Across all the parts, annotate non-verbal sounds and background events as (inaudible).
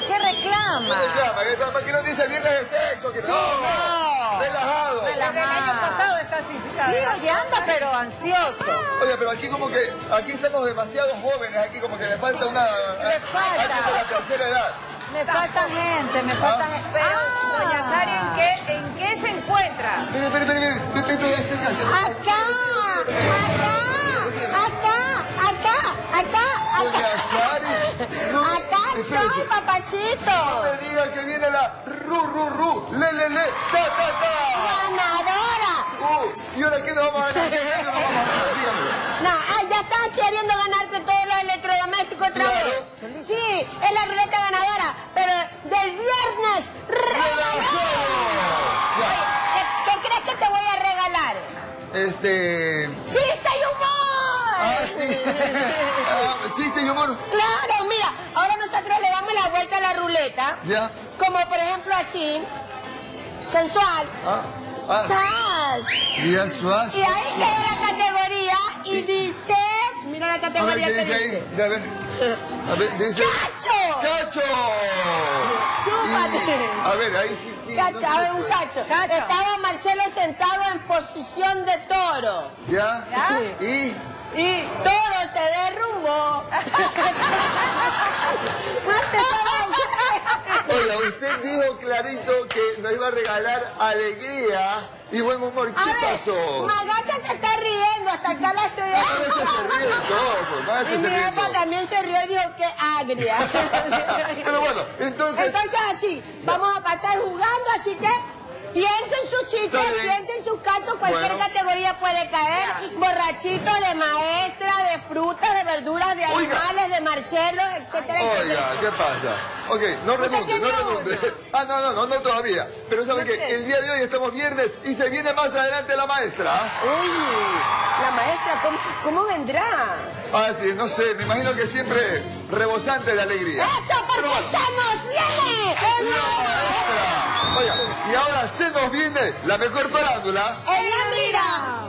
reclama? ¿Qué reclama? ¿Qué reclama? ¿Qué reclama? ¿Qué no dice viernes de sexo? Que no, No. relajado. Desde el año pasado está así. Sí, oye, anda pero ansioso. Oye, pero aquí como que, aquí estamos demasiado jóvenes, aquí como que me falta una... Me falta. Aquí la tercera edad. Me falta gente, me falta gente. Pero, Ah. doña Sari, ¿en qué, ¿en qué se encuentra? Mire, mire, mire, mire, mire, mire, este cacho. Acá, acá, acá, acá, acá, Doña Sari, no, acá espérese. papachito. No me diga que viene la ru, ru, ru, le, le, le, ta, ta, ta. Ganadora. Uh, ¿Y ahora qué nos vamos a ganar? ¿Qué nos vamos a ganar? Dígame. No, ah, ya están queriendo ganarte todos los electrodomésticos otra Claro. vez. Sí, es la ruleta ganadora, pero del viernes. ¿Qué, qué crees que te voy a regalar? Este... ¡Chiste y humor! (laughs) Sí. Ah, chiste. Claro, mira, ahora nosotros le damos la vuelta a la ruleta, Ya. como por ejemplo así, sensual, Ah, ah. Ya, suaz. Y ahí queda la categoría y dice, mira la A ver, categoría ¿qué que dice ahí? A ver. A ver, dice... ¡Cacho! ¡Cacho! Chúpate. Y- a ver, ahí sí, no a ver, se puede. muchacho. Cacho. Estaba Marcelo sentado en posición de toro. ¿Ya? ¿Ya? Y... Y todo se derrumbó. (laughs) Oiga, usted dijo clarito que nos iba a regalar alegría y buen humor. ¿Qué A ver, pasó? Magacha hasta acá la estoy todo, pues, Y mi todo. también se rió y dijo que agria. (laughs) Pero bueno, entonces... Entonces así, vamos a pasar jugando, así que piensen sus chistes, Está bien. piensen sus cantos, cualquier Bueno. categoría puede caer. Borrachito de maestra, de frutas, de verduras, de Oiga. animales, de Marcelo, etcétera, etcétera. Oiga, ¿qué pasa? Ok, no remonte, no remonte. Ah, no, no, no, no todavía. Pero ¿sabe qué? El día de hoy estamos viernes y se viene más adelante la maestra. Uy, la maestra, ¿cómo, cómo vendrá? Ah, sí, no sé, me imagino que siempre rebosante de alegría. ¡Eso porque se nos viene! ¡En ¡La la, maestra! Oiga, y ahora se nos viene la mejor parándula. en la mira!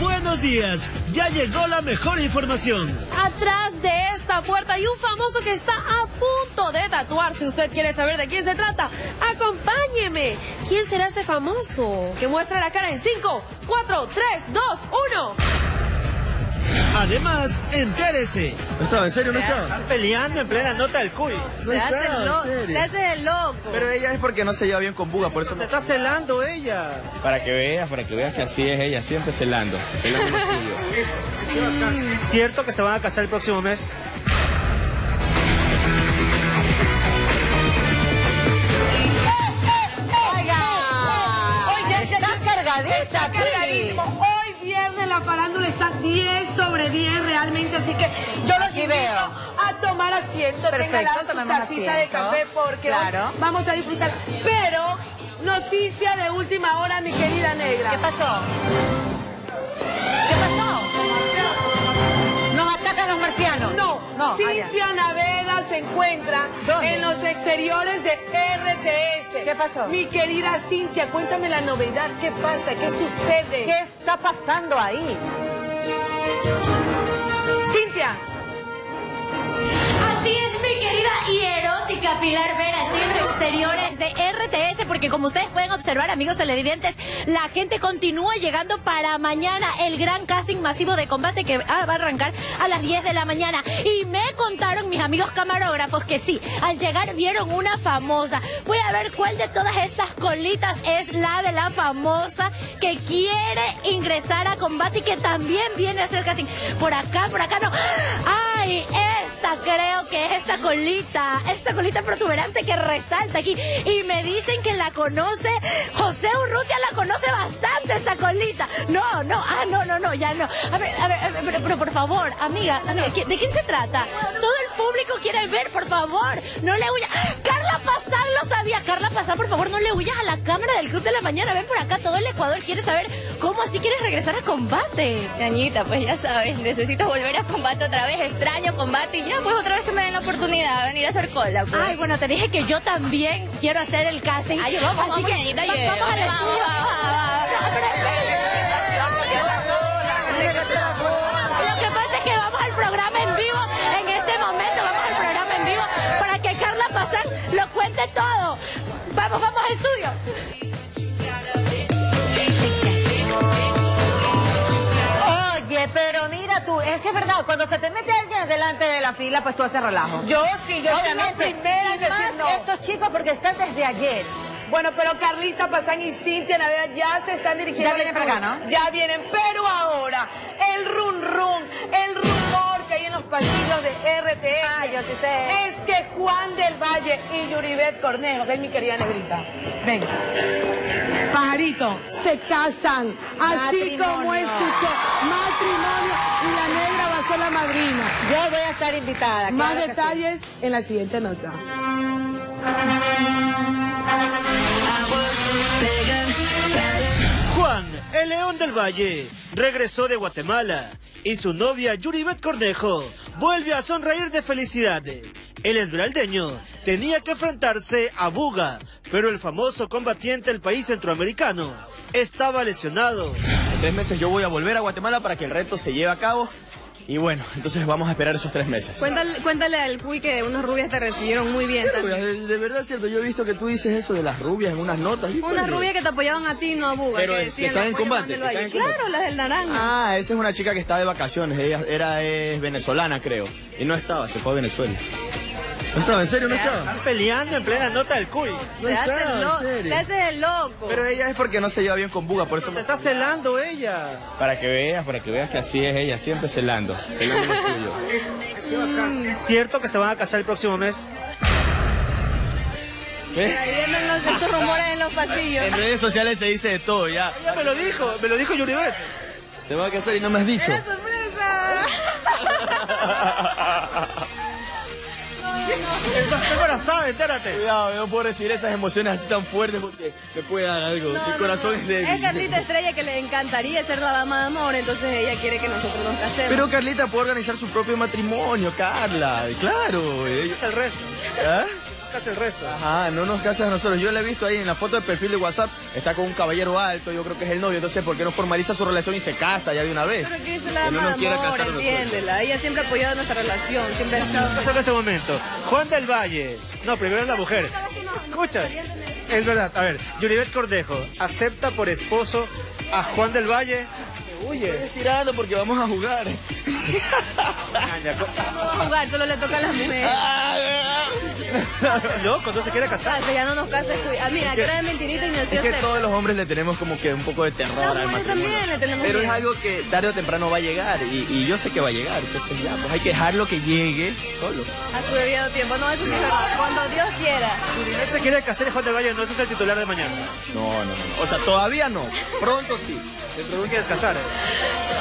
Buenos días, ya llegó la mejor información. Atrás de esta puerta hay un famoso que está a punto de tatuar. Si usted quiere saber de quién se trata, acompáñeme. ¿Quién será ese famoso? Que muestra la cara en 5, 4, 3, 2, 1. Además, entérese. ¿No estaba? ¿En serio no estaba? Están peleando en plena nota del cuy. No haces estaba, el en loco. serio. Te haces el loco. Pero ella es porque no se lleva bien con Buga, por eso Te está celando ella. Para que veas, para que veas que así es ella, siempre celando. Celando lo suyo. (laughs) ¿Cierto que se van a casar el próximo mes? Oye, está cargadita. Está Pili. cargadísimo. La farándula está 10 sobre 10 realmente, así que yo los invito a tomar asiento, tengan su tacita de café porque hoy Claro. vamos a disfrutar. Pero, noticia de última hora, mi querida negra. ¿Qué pasó? ¿Qué pasó? Nos atacan los marcianos. No, no. Cintia Naveda se encuentra ¿Dónde? en los exteriores de RTS. ¿Qué pasó? Mi querida Cintia, cuéntame la novedad. ¿Qué pasa? ¿Qué sucede? ¿Qué está pasando ahí? Cintia. Así es, mi querida y Pilar Vera. En exteriores de RTS porque como ustedes pueden observar, amigos televidentes, la gente continúa llegando para mañana el gran casting masivo de combate que va a arrancar a las 10 de la mañana. Y me contaron mis amigos camarógrafos que sí, al llegar vieron una famosa. Voy a ver cuál de todas estas colitas es la de la famosa que quiere ingresar a combate y que también viene a hacer el casting. Por acá, por acá no. ¡Ay! Esta creo que es esta colita, esta colita protuberante que resalta aquí. Y me dicen que la conoce, José Urrutia la conoce bastante esta colita. No, no, ah, no, no, no, ya no. A ver, a ver, a ver, pero, pero por favor, amiga, amiga, ¿qui- ¿de quién se trata? Todo el público quiere ver, por favor. No le huyas. Carla Pazán lo sabía. Carla Pazán, por favor, no le huyas a la cámara del Club de la Mañana. Ven por acá, todo el Ecuador quiere saber cómo así quieres regresar a combate. Ñañita, pues ya sabes, necesito volver a combate otra vez, extraño combate y ya, pues otra vez que me den la oportunidad de venir a hacer cola. Pues. Ay, bueno, te dije que yo también quiero hacer el casting. Así que vamos, vamos al estudio. Lo que pasa es que vamos al programa en vivo en este momento. Vamos al programa en vivo para que Carla Pazán lo cuente todo. Vamos, vamos al estudio. Oye, pero mira tú, es que es verdad, cuando se te mete alguien delante de la fila, pues tú haces relajo. Yo sí, yo soy la primera en decir no. estos chicos porque están desde ayer. Bueno, pero Carlita Pazán y Cintia Navidad ya se están dirigiendo. Ya vienen para acá, ¿no? Ya vienen, pero ahora, el run run, el pasillos de RTS. Ah, yo sí sé. Es que Juan del Valle y Yuribet Cornejo, ven mi querida negrita, ven. Pajarito, se casan, así Matrimonio. como escuchó, matrimonio y la negra va a ser la madrina. Yo voy a estar invitada. Más claro que sí. detalles en la siguiente nota. El León del Valle, regresó de Guatemala y su novia Yuribet Cornejo vuelve a sonreír de felicidad. El esmeraldeño tenía que enfrentarse a Buga, pero el famoso combatiente del país centroamericano estaba lesionado. En tres meses yo voy a volver a Guatemala para que el reto se lleve a cabo. Y bueno, entonces vamos a esperar esos tres meses. Cuéntale, cuéntale al Cuy que unas rubias te recibieron muy bien ¿Qué rubias? también. De, de verdad es cierto, yo he visto que tú dices eso de las rubias en unas notas. ¿y Unas cuál? rubias que te apoyaban a ti, no a Buga. Pero que están en combate. Claro, las del naranja. Ah, esa es una chica que está de vacaciones. Ella era es venezolana, creo. Y no estaba, se fue a Venezuela. ¿No estaba? ¿En serio no estaba? Están peleando en plena nota del Cuy. No Se hace estaba, el en lo- serio. te haces el loco. Pero ella es porque no se lleva bien con Buga, por eso Te me... está celando ella. Para que veas, para que veas que así es ella, siempre celando. Celando lo suyo. ¿Cierto que se van a casar el próximo mes? ¿Qué? Ahí esos rumores en los pasillos. En redes sociales se dice de todo, ya. Ella me lo dijo, me lo dijo Yuribet. Te vas a casar y no me has dicho. ¡Era sorpresa! (laughs) Estás embarazada, entérate. Cuidado, no puedo recibir esas emociones así tan fuertes porque me puede dar algo. No, Mi no, corazón no. es débil. Es Carlita Estrella que le encantaría ser la dama de amor, entonces ella quiere que nosotros nos casemos. Pero Carlita puede organizar su propio matrimonio, Carla. Claro. ella- Es el resto. ¿Ah? Casi el resto. Ajá, no nos casas a nosotros. Yo la he visto ahí en la foto de perfil de WhatsApp. Está con un caballero alto, yo creo que es el novio. Entonces, ¿por qué no formaliza su relación y se casa ya de una vez? Pero que es la de amor, entiéndela. Ella siempre ha apoyado nuestra relación, siempre ha estado... En este momento. Juan del Valle. No, primero es la mujer. Escucha. Es verdad. A ver, Yuribet Cordejo acepta por esposo a Juan del Valle. Estoy estirando porque vamos a jugar. Ñaña, (laughs) co- No va a jugar, solo le toca a las mujeres. (laughs) (laughs) Loco, no se quiere casar. Casas, ya no nos cases. Ah, mira, que era de mentirita y nació Es que todos los hombres le tenemos como que un poco de terror al matrimonio. también le tenemos Pero es algo que tarde o temprano va a llegar y, y yo sé que va a llegar. Entonces ya, pues hay que dejarlo que llegue solo. A su debido tiempo. No, eso sí es verdad. Cuando Dios quiera. Yuribet se quiere casar Juan del Valle no ese es el titular de mañana. No, no, no. no. O sea, todavía no. Pronto sí. Dentro de un quieres casar. eh.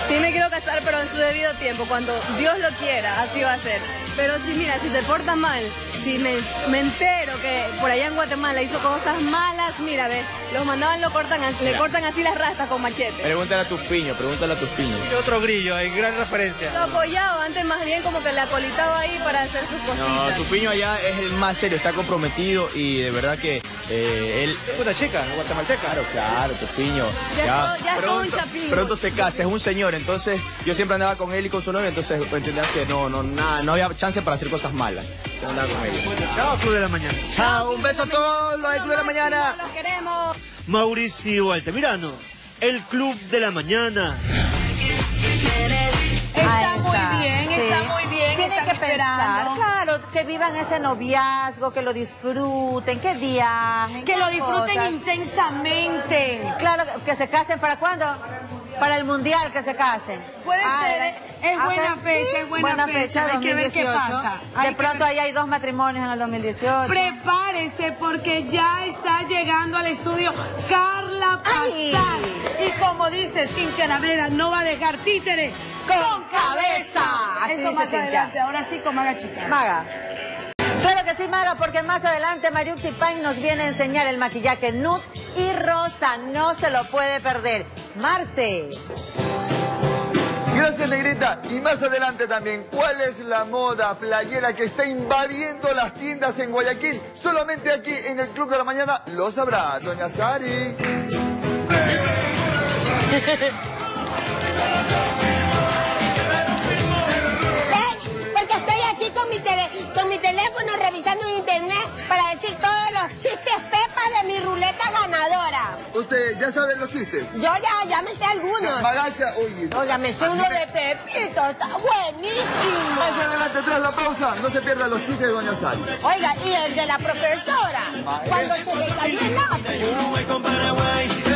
Sí me quiero casar, pero en su debido tiempo. Cuando Dios lo quiera, así va a ser. Pero si, mira, si se porta mal, si me, me entero que por allá en Guatemala hizo cosas malas, mira, ve, los mandaban, lo cortan, le Mira. cortan así las rastas con machete. Pregúntale a tus piños, pregúntale a tus piños. Y otro grillo, hay gran referencia. Lo apoyaba, antes más bien como que le acolitaba ahí para hacer sus No, cositas. tu piño allá es el más serio, está comprometido y de verdad que eh, él... Es una chica, guatemalteca. Claro, claro, tu piño. Ya es todo- ya es todo un chapín. pronto se casa, es un señor, entonces yo siempre andaba con él y con su novia, entonces entenderás que no, no, nada, no había chance para hacer cosas malas. Yo andaba con ella. Chao, Club de la Mañana. Chao, un beso a todos los del Club de la Mañana. Los queremos. Mauricio Altamirano, el Club de la Mañana. Está muy bien, está muy bien, Tienen que pensar, claro, que vivan ese noviazgo, que lo disfruten, que viajen. Que lo disfruten cosas. intensamente. Claro, que se casen para cuándo? Para el mundial que se casen. Puede Ah, ser, eh, es ah, buena ok. fecha, es buena fecha, hay que ver qué 2018. pasa. Hay De que pronto ahí hay dos matrimonios en el 2018. Prepárese porque ya está llegando al estudio Carla. Pazán. Y como dice Cintia Navera, no va a dejar títere con, cabeza. Así Eso más Cintia. adelante, ahora sí con Maga Chica. Maga. Que sí, Maga, porque más adelante Mariuxi Pine nos viene a enseñar el maquillaje nude y rosa. No se lo puede perder. Marce. Gracias, Negrita. Y más adelante también, ¿cuál es la moda playera que está invadiendo las tiendas en Guayaquil? Solamente aquí en el Club de la Mañana lo sabrá Doña Sari. (laughs) mi teléfono revisando en internet para decir todos los chistes pepas de mi ruleta ganadora. ¿Usted ya sabe los chistes? Yo ya, ya me sé algunos. Magacha, uy. Oiga, me sé uno de Pepito, está buenísimo. Más adelante, tras la pausa, no se pierdan los chistes de Doña Sari. Oiga, y el de la profesora, cuando se le cayó el lápiz.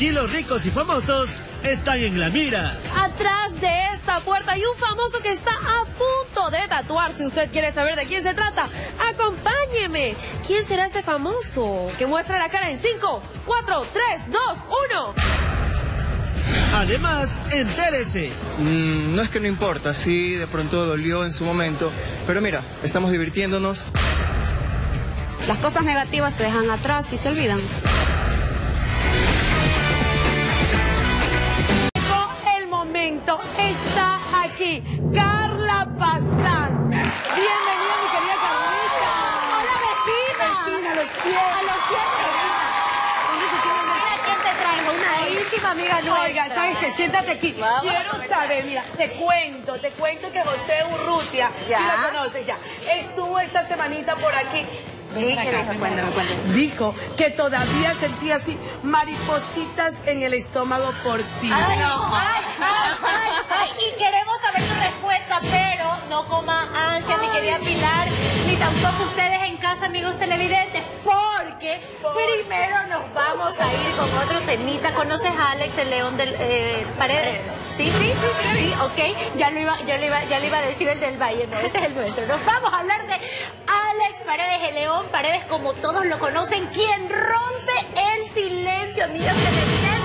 Aquí los ricos y famosos están en la mira. Atrás de esta puerta hay un famoso que está a punto de tatuar. Si usted quiere saber de quién se trata, acompáñeme. ¿Quién será ese famoso? Que muestra la cara en 5, 4, 3, 2, 1. Además, entérese. Mm, no es que no importa, sí, de pronto dolió en su momento, pero mira, estamos divirtiéndonos. Las cosas negativas se dejan atrás y se olvidan. Momento, está aquí Carla Pazán. Bienvenida, mi querida Carlita. Hola, vecina. Vecina, a los pies. A los pies. Mira quién te traigo, una íntima amiga nuestra. Oiga, ¿sabes qué? Siéntate aquí. Vamos. Quiero saber, mira, te cuento, te cuento que José Urrutia, Ya. si lo conoces ya, estuvo esta semanita por aquí. Dijo, cuéntame, cuéntame. Dijo que todavía sentía así maripositas en el estómago por ti. Ay, ay, ay, ay, ay, y queremos saber tu respuesta, pero no coma ansia, mi querida Pilar, ni tampoco ustedes en casa, amigos televidentes, porque primero nos vamos a ir con otro temita. ¿Conoces a Alex, el león del eh, Paredes? Sí, sí, sí, sí, sí, ok. Ya lo, iba, ya, lo iba, ya le iba a decir el del Valle, no, ese es el nuestro. Nos vamos a hablar de Alex Paredes, el león Paredes, como todos lo conocen, quien rompe el silencio, amigos televidentes.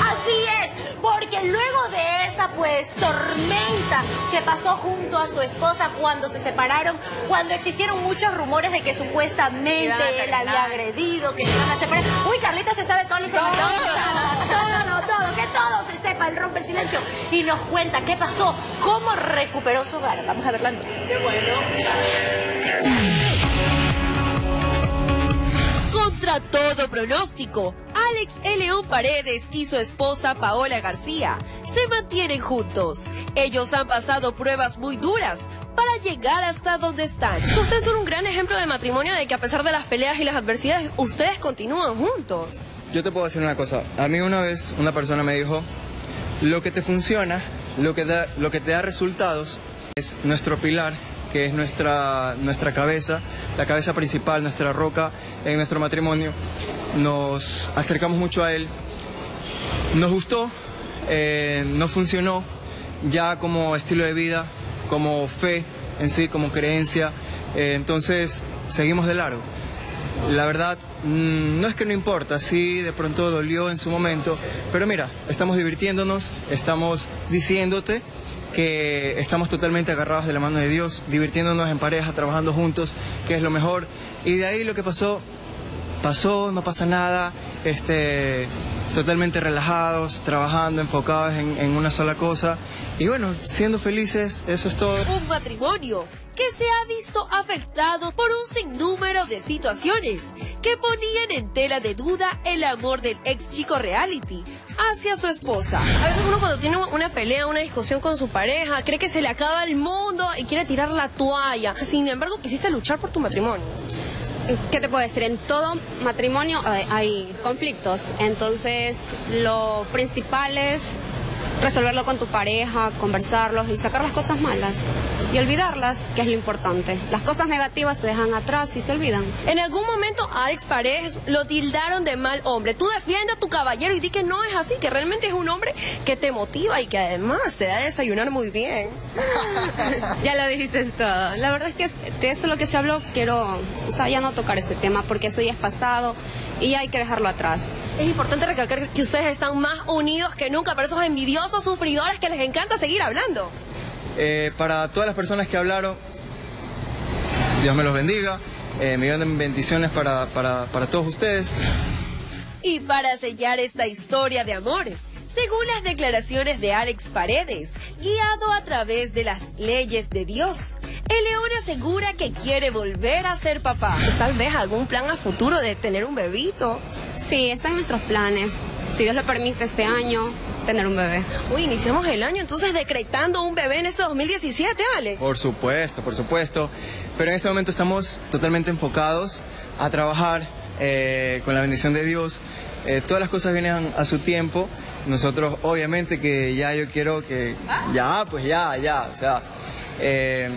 Así es, porque luego de esa pues tormenta que pasó junto a su esposa cuando se separaron, cuando existieron muchos rumores de que supuestamente él había agredido, que se iban a separar. Uy, Carlita se sabe todo lo que todo, todo, que todo se sepa, él rompe el silencio y nos cuenta qué pasó, cómo recuperó su hogar. Vamos a ver la nota. Qué bueno. Contra todo pronóstico, Alex León Paredes y su esposa Paola García se mantienen juntos. Ellos han pasado pruebas muy duras para llegar hasta donde están. Ustedes son un gran ejemplo de matrimonio de que a pesar de las peleas y las adversidades, ustedes continúan juntos. Yo te puedo decir una cosa. A mí una vez una persona me dijo, lo que te funciona, lo que, da, lo que te da resultados es nuestro pilar, que es nuestra, nuestra cabeza, la cabeza principal, nuestra roca en nuestro matrimonio. Nos acercamos mucho a él. Nos gustó, eh, no funcionó ya como estilo de vida, como fe en sí, como creencia. Eh, entonces seguimos de largo. La verdad, mm, no es que no importa, sí, de pronto dolió en su momento, pero mira, estamos divirtiéndonos, estamos diciéndote que estamos totalmente agarrados de la mano de Dios, divirtiéndonos en pareja, trabajando juntos, que es lo mejor. Y de ahí lo que pasó, pasó, no pasa nada, este, totalmente relajados, trabajando, enfocados en, en una sola cosa. Y bueno, siendo felices, eso es todo. Un matrimonio que se ha visto afectado por un sinnúmero de situaciones que ponían en tela de duda el amor del ex chico reality hacia su esposa. A veces uno cuando tiene una pelea, una discusión con su pareja, cree que se le acaba el mundo y quiere tirar la toalla. Sin embargo, quisiste luchar por tu matrimonio. ¿Qué te puedo decir? En todo matrimonio eh, hay conflictos, entonces lo principal es resolverlo con tu pareja, conversarlos y sacar las cosas malas y olvidarlas, que es lo importante. Las cosas negativas se dejan atrás y se olvidan. En algún momento a Alex Paredes lo tildaron de mal hombre. Tú defiendes a tu caballero y di que no es así, que realmente es un hombre que te motiva y que además te da a desayunar muy bien. (laughs) ya lo dijiste todo. La verdad es que de eso es lo que se habló. Quiero, o sea, ya no tocar ese tema porque eso ya es pasado y hay que dejarlo atrás. Es importante recalcar que ustedes están más unidos que nunca, pero esos envidiosos sufridores que les encanta seguir hablando. Eh, para todas las personas que hablaron, Dios me los bendiga. Eh, millón de bendiciones para, para, para todos ustedes. Y para sellar esta historia de amor, según las declaraciones de Alex Paredes, guiado a través de las leyes de Dios, el león asegura que quiere volver a ser papá. Tal vez algún plan a futuro de tener un bebito. Sí, están nuestros planes. Si Dios lo permite este año, tener un bebé. Uy, iniciamos el año entonces decretando un bebé en este 2017, Ale. Por supuesto, por supuesto. Pero en este momento estamos totalmente enfocados a trabajar eh, con la bendición de Dios. Eh, todas las cosas vienen a su tiempo. Nosotros, obviamente, que ya yo quiero que. Ya, pues ya, ya. O sea, eh,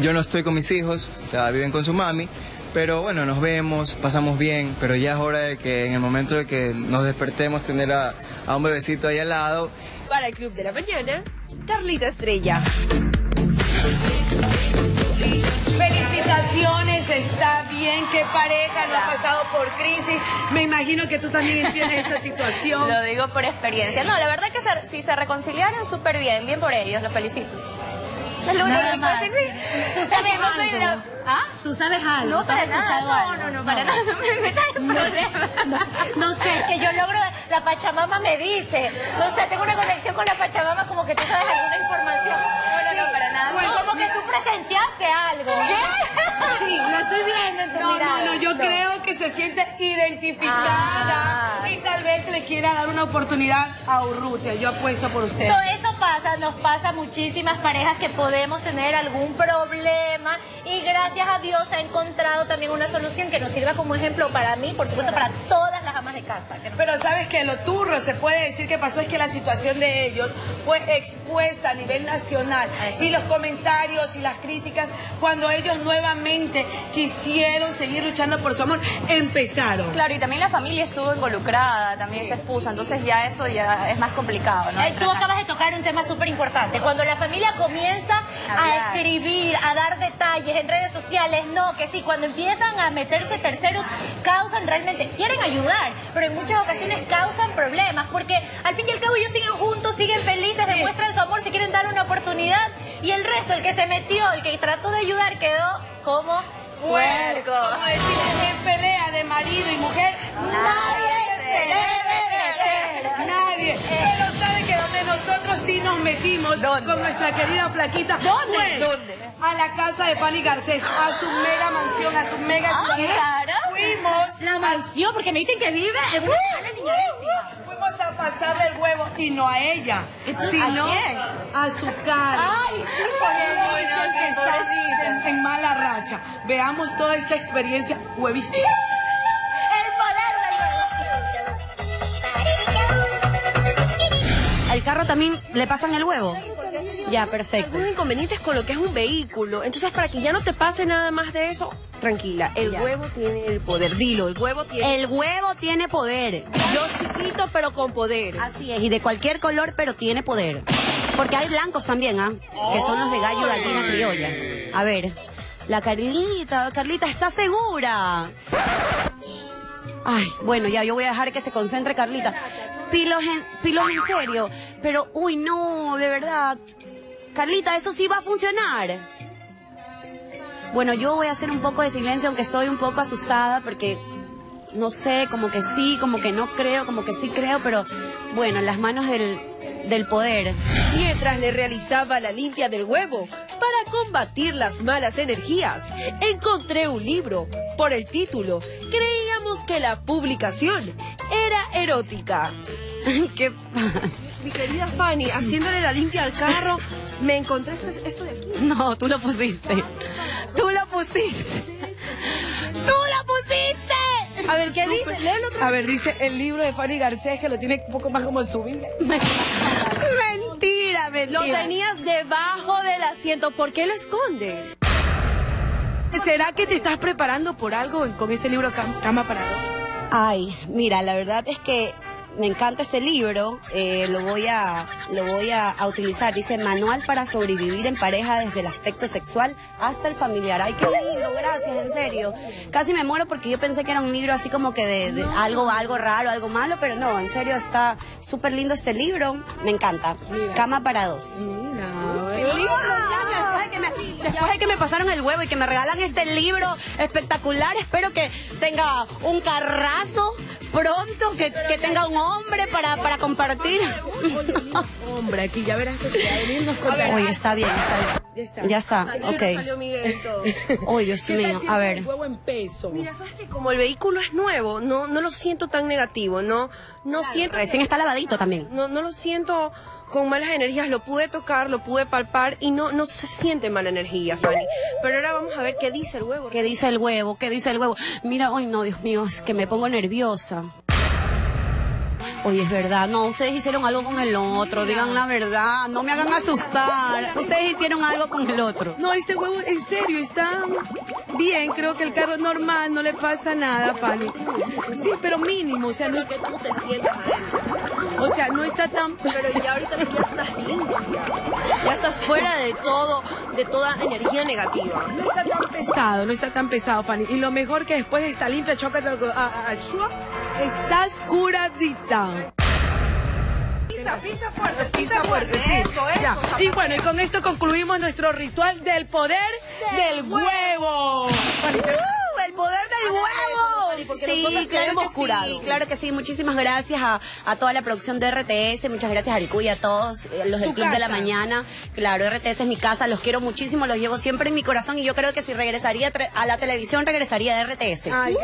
yo no estoy con mis hijos, o sea, viven con su mami. Pero bueno, nos vemos, pasamos bien, pero ya es hora de que en el momento de que nos despertemos tener a, a un bebecito ahí al lado. Para el Club de la Mañana, Carlita Estrella. Felicitaciones, está bien, qué pareja, no ha pasado por crisis. Me imagino que tú también entiendes esa situación. (laughs) Lo digo por experiencia. No, la verdad que se- si se reconciliaron, súper bien, bien por ellos, los felicito. Es lo único Nada que puedo más. decir, sí. ¿Tú sabes no soy algo? la- ¿Ah? ¿Tú sabes algo? No, ¿Tú para nada. No, algo? no, no, para nada. No me metas en problemas. No sé, es que yo logro, la Pachamama me dice, no sé, tengo una conexión con la Pachamama como que tú sabes alguna información. No, no, no, para nada. Bueno, como que tú presenciaste algo. Sí, lo estoy viendo en tu No, mirada. no, no, yo creo que se siente identificada Ah. y tal vez le quiera dar una oportunidad a Urrutia. Yo apuesto por usted. Todo eso pasa, nos pasa a muchísimas parejas que podemos tener algún problema y gracias a Dios ha encontrado también una solución que nos sirva como ejemplo para mí, por supuesto para todas las amas de casa. Pero sabes que lo turro se puede decir que pasó es que la situación de ellos fue expuesta a nivel nacional y los comentarios y las críticas cuando ellos nuevamente quisieron seguir luchando por su amor empezaron. Claro, y también la familia estuvo involucrada, también se expuso, entonces ya eso ya es más complicado, ¿no? Eh, tú acabas de tocar un tema súper importante. Cuando la familia comienza a Hablar. escribir, a dar detalles en redes sociales, no, que sí, cuando empiezan a meterse terceros, causan realmente, quieren ayudar, pero en muchas ocasiones causan problemas, porque al fin y al cabo ellos siguen juntos, siguen felices, demuestran su amor, se quieren dar una oportunidad, y el resto, el que se metió, el que trató de ayudar, quedó como puerco. Como decir, en pelea de marido y mujer, Nadie se debe meter. Nadie. Pero sabe que donde nosotros sí nos metimos con nuestra querida flaquita. ¿Dónde? Fue ¿Dónde? A la casa de Fanny Garcés, a su mega mansión, a su mega Ah. Fuimos. La mansión, porque me dicen que vive en una sala niñerísima. Fuimos a pasarle el huevo y no a ella, sino a su cara. Ay, sí, Porque eso, que está en, en mala racha. Veamos toda esta experiencia huevística. El ¿Al carro también le pasan el huevo? Ya, perfecto. Algunos inconvenientes con lo que es un vehículo. Entonces, para que ya no te pase nada más de eso, tranquila. El Ya. huevo tiene el poder. Dilo, el huevo tiene. El huevo tiene poder. Yo cito, pero con poder. Así es, y de cualquier color, pero tiene poder. Porque hay blancos también, ¿ah? Que son los de gallo y gallina criolla. A ver, la Carlita, Carlita, ¿está segura? Ay, bueno, ya, yo voy a dejar que se concentre Carlita. Pilos en, pilos en serio. Pero, uy, no, de verdad. Carlita, eso sí va a funcionar. Bueno, yo voy a hacer un poco de silencio, aunque estoy un poco asustada, porque no sé, como que sí, como que no creo, como que sí creo, pero bueno, en las manos del, del poder. Mientras le realizaba la limpia del huevo para combatir las malas energías, encontré un libro. Por el título, creíamos que la publicación era erótica. (laughs) ¿Qué pasa? Mi querida Fanny, haciéndole la limpia al carro, me encontré este- esto de aquí. (laughs) No, tú lo pusiste. Tú lo pusiste. ¡Tú lo pusiste! A ver, ¿qué dice? Léelo otra A ver, dice el libro de Fanny Garcés que lo tiene un poco más como su Biblia. (laughs) Mentira, mentira. Lo tenías debajo del asiento. ¿Por qué lo escondes? ¿Será que te estás preparando por algo con este libro Cam- Cama para dos? Ay, mira, la verdad es que me encanta este libro, eh, lo voy a lo voy a, a utilizar. Dice Manual para sobrevivir en pareja desde el aspecto sexual hasta el familiar. Ay, qué lindo, gracias, en serio. Casi me muero porque yo pensé que era un libro así como que de, de algo algo raro, algo malo, pero no, en serio está súper lindo este libro. Me encanta. Cama para dos. Qué lindo, ya, después de que me- que pasaron el huevo y que me regalan este libro espectacular, espero que tenga un carrazo pronto, que, que tenga un hombre para, para compartir. (laughs) Hombre, aquí ya verás que se va a venir nos. Oye, está bien, está bien. Ya está. Ya está, ok. Oh, (laughs) Dios ¿Qué tal mío, a ver. el huevo en peso? Mira, sabes que como el vehículo es nuevo, no, no lo siento tan negativo, no, no siento. recién está lavadito también. No, no lo siento con malas energías, lo pude tocar, lo pude palpar y no, no se siente mala energía, Fanny. Pero ahora vamos a ver qué dice el huevo. ¿Qué dice el huevo? ¿Qué dice el huevo? Mira, ay no, Dios mío, es que me pongo nerviosa. Oye, es verdad, no, ustedes hicieron algo con el otro, digan la verdad, no me hagan asustar. Ustedes hicieron algo con el otro. No, este huevo, en serio, está bien. Creo que el carro es normal, no le pasa nada, Fanny. Sí, pero mínimo, o sea, no es que tú te sientas. O sea, no está tan... Pero ya ahorita tú ya estás limpia. Ya estás fuera de todo, de toda energía negativa. No está tan pesado, no está tan pesado, Fanny. Y lo mejor que después de esta limpia, choca, estás curadita. Pisa, pisa fuerte, pisa fuerte, sí. eso, eso, Ya. Y bueno, y con esto concluimos nuestro ritual del poder del huevo. ¡El poder del huevo! Sí, claro hemos que curado. sí, claro que sí. Muchísimas gracias a, a toda la producción de RTS, muchas gracias al CUY, a todos eh, los del Club de la. Mañana. Claro, RTS es mi casa, los quiero muchísimo, los llevo siempre en mi corazón y yo creo que si regresaría a la televisión, regresaría de RTS. Ay.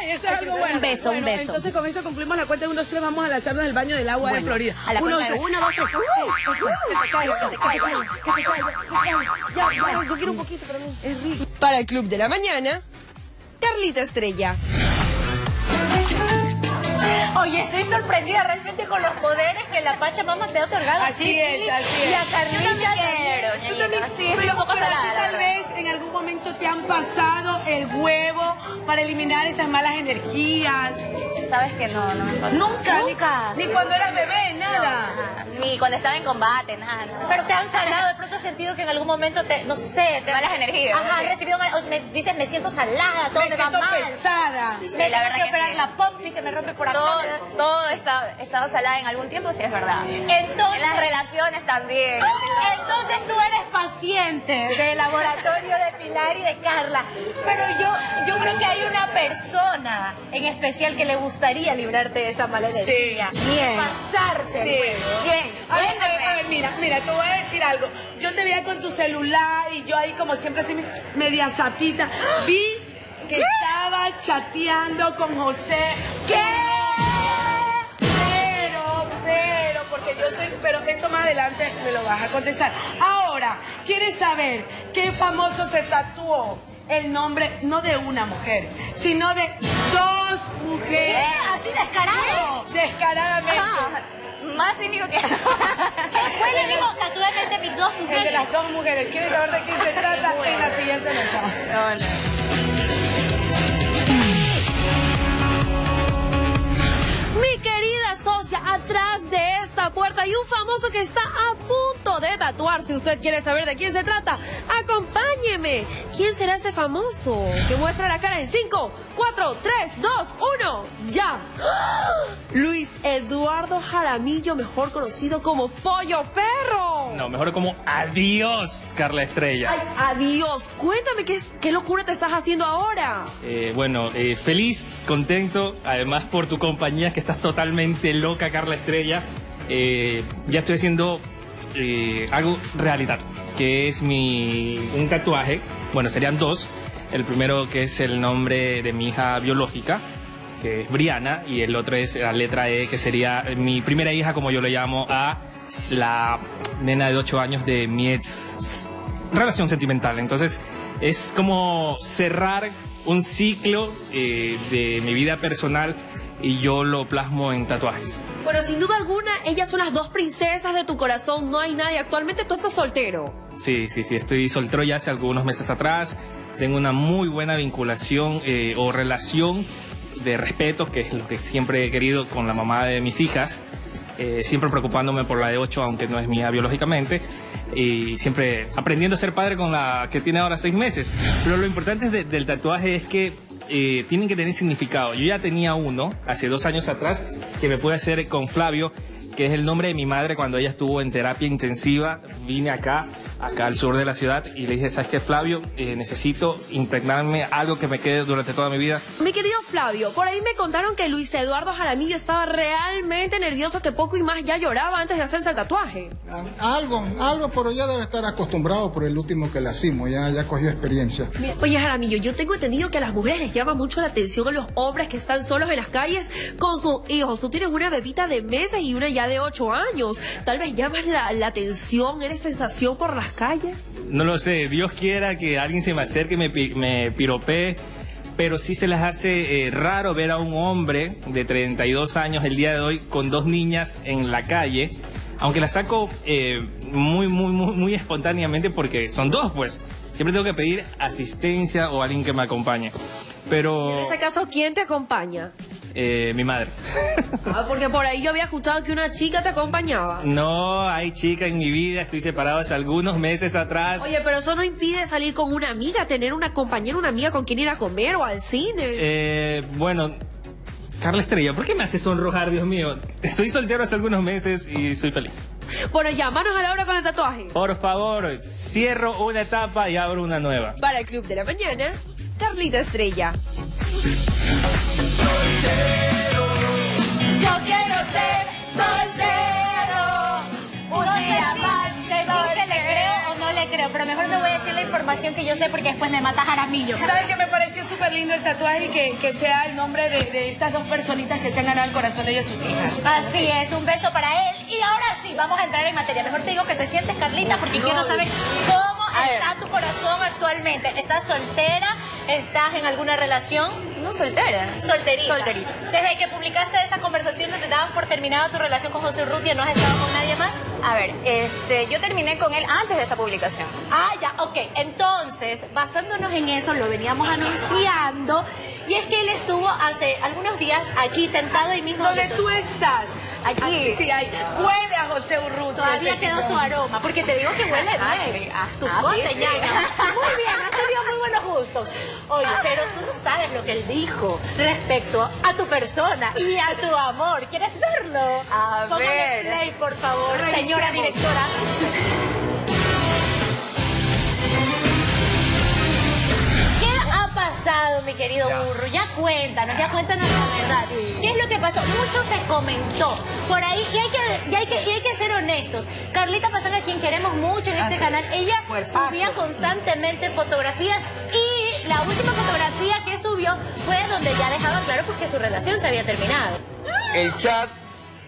Ay, eso es algo bueno. Un beso, un beso. Entonces con esto concluimos la cuenta de unos tres, vamos a lanzarnos del baño del agua de Florida. a la Uno, cuenta de uno, dos, tres. Eso, que te caigas, que te caigas, que te caigas, que te caigas. Ya, ya, yo quiero un poquito mí. Es rico. Para el Club de la Mañana, Carlita Estrella. Oye, estoy sorprendida realmente con los poderes que la Pachamama te ha otorgado. Así Sí, es, sí. así es. Y a Carlita Yo también quiero, Tú ñañita. también. Sí, estoy Pero- un poco salada. la tal vez en algún momento te han pasado el huevo para eliminar esas malas energías. Sabes que no, no me pasa. Nunca, ni- Nunca. Ni, cuando eras bebé, nada. Nada. Ni cuando estaba en combate, nada. nada. Pero te han salado, de pronto has sentido que en algún momento te, no sé, te Malas energías, Ajá, sí. has recibido mal- o me dices, me siento salada, todo Me me, siento va mal. pesada. Me Sí, tengo la verdad que que operar sí. la pompa y se me rompe por acá. Todo, todo está, estado salada en algún tiempo, sí es verdad. Entonces, En las relaciones también. entonces tú eres paciente del laboratorio de Pilar y de Carla. Pero yo, yo creo que hay una persona en especial que le gustaría librarte de esa mala energía. ¿Quién? Pasarte. Sí. Bien. A ver, a ver, a ver, mira, mira, te voy a decir algo. Yo te veía con tu celular y yo ahí como siempre así media zapita. Vi que estabas chateando con José. ¿Qué? Yo soy, pero eso más adelante me lo vas a contestar. Ahora, ¿quieres saber qué famoso se tatuó el nombre no de una mujer, sino de dos mujeres? ¿Qué? ¿Así descarado? Descaradamente. Ajá. Más cínico que eso. Fue le dijo, de mis dos El de mujeres. las dos mujeres. ¿Quieres saber de quién se trata? (laughs) En la siguiente nota. Hay un famoso que está a punto de tatuar. Si usted quiere saber de quién se trata, acompáñeme. ¿Quién será ese famoso? Que muestra la cara en 5, 4, 3, 2, 1, ya. ¡Ah! Luis Eduardo Jaramillo, mejor conocido como Pollo Perro. No, mejor como adiós, Carla Estrella. Ay, adiós. Cuéntame qué, qué locura te estás haciendo ahora. Eh, bueno, eh, feliz, contento, además por tu compañía, que estás totalmente loca, Carla Estrella. Eh, ya estoy haciendo eh, algo realidad, que es mi un tatuaje. Bueno, serían dos. El primero que es el nombre de mi hija biológica, que es Briana, y el otro es la letra E, que sería mi primera hija, como yo le llamo, a la nena de 8 años de mi ex relación sentimental. Entonces, es como cerrar un ciclo eh, de mi vida personal y yo lo plasmo en tatuajes. Bueno, sin duda alguna, ellas son las dos princesas de tu corazón. No hay nadie. Actualmente tú estás soltero. Sí, sí, sí, estoy soltero ya hace algunos meses atrás. Tengo una muy buena vinculación eh, o relación de respeto, que es lo que siempre he querido con la mamá de mis hijas. Eh, siempre preocupándome por la de 8, aunque no es mía biológicamente. Y siempre aprendiendo a ser padre con la que tiene ahora 6 meses. Pero lo importante de- del tatuaje es que eh, tienen que tener significado. Yo ya tenía uno hace dos años atrás que me pude hacer con Flavio, que es el nombre de mi madre cuando ella estuvo en terapia intensiva. Vine acá acá al sur de la ciudad, y le dije, ¿sabes qué, Flavio? Eh, necesito impregnarme algo que me quede durante toda mi vida. Mi querido Flavio, por ahí me contaron que Luis Eduardo Jaramillo estaba realmente nervioso, que poco y más ya lloraba antes de hacerse el tatuaje. Algo, algo, pero ya debe estar acostumbrado por el último que le hicimos, ya, ya cogió experiencia. Oye, Jaramillo, yo tengo entendido que a las mujeres les llama mucho la atención a los hombres que están solos en las calles con sus hijos. Tú tienes una bebita de meses y una ya de ocho años. Tal vez llamas la, la atención, eres sensación por las No lo sé, Dios quiera que alguien se me acerque me, me piropee, pero sí se les hace eh, raro ver a un hombre de 32 años el día de hoy con dos niñas en la calle, aunque las saco eh, muy, muy, muy, muy espontáneamente porque son dos, pues. Siempre tengo que pedir asistencia o alguien que me acompañe. Pero En ese caso, ¿quién te acompaña? eh, mi madre. Ah, porque por ahí yo había escuchado que una chica te acompañaba. No hay chica en mi vida, estoy separado hace algunos meses atrás. Oye, pero eso no impide salir con una amiga, tener una compañera, una amiga con quien ir a comer o al cine. Eh, bueno, Carla Estrella, ¿por qué me hace sonrojar, Dios mío? Estoy soltero hace algunos meses y soy feliz. Bueno, ya, manos a la obra con el tatuaje. Por favor, cierro una etapa y abro una nueva. Para el Club de la Mañana, Carlita Estrella. Yo quiero ser soltero. Un día más. Creo no pero mejor no voy a decir la información que yo sé porque después me mata Jaramillo. ¿Sabes que me pareció súper lindo el tatuaje y que, que sea el nombre de, de estas dos personitas que se han ganado el corazón de ellos y sus hijas? Así es, un beso para él. Y ahora sí, vamos a entrar en materia. Mejor te digo que te sientes, Carlita, porque quiero saber cómo está tu corazón actualmente. ¿Estás soltera? ¿Estás en alguna relación? No, soltera. Solterita. Solterita. Desde que publicaste esa conversación donde dabas por terminada tu relación con José Urrutia, ¿no has estado con nadie más? A ver, este, yo terminé con él antes de esa publicación. Ah, ya, ok. Entonces, basándonos en eso, lo veníamos anunciando. Y es que él estuvo hace algunos días aquí sentado ahí mismo. ¿Dónde tú estás? Aquí. Sí, ahí. Huele a José Urrutia. Todavía este quedó su aroma, porque te digo que huele Ajá, bien. ajá, tu sí. ñaña. Muy bien, has tenido muy buenos gustos. Oye, pero tú no sabes lo que él dijo respecto a tu persona y a tu amor. ¿Quieres verlo? A Póngale ver. play, por favor, Revisemos. señora directora. Pasado, mi querido burro? Ya cuéntanos, ya cuéntanos la verdad. ¿Qué es lo que pasó? Mucho se comentó por ahí y hay que, y hay que, y hay que ser honestos. Carlita Pasaga, a quien queremos mucho en este Así. canal, ella Cuerpazo. subía constantemente fotografías y la última fotografía que subió fue donde ya dejaba claro porque su relación se había terminado. El chat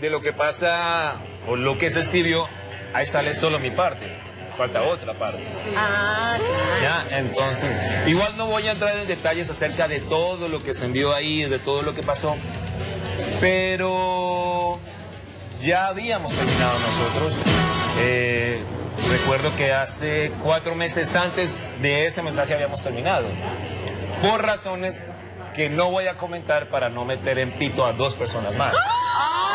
de lo que pasa o lo que se escribió, ahí sale solo mi parte. Falta otra parte. Ah, Ya, entonces, igual no voy a entrar en detalles acerca de todo lo que se envió ahí, de todo lo que pasó, pero ya habíamos terminado nosotros. Eh, recuerdo que hace cuatro meses antes de ese mensaje habíamos terminado, por razones que no voy a comentar para no meter en pito a dos personas más. Una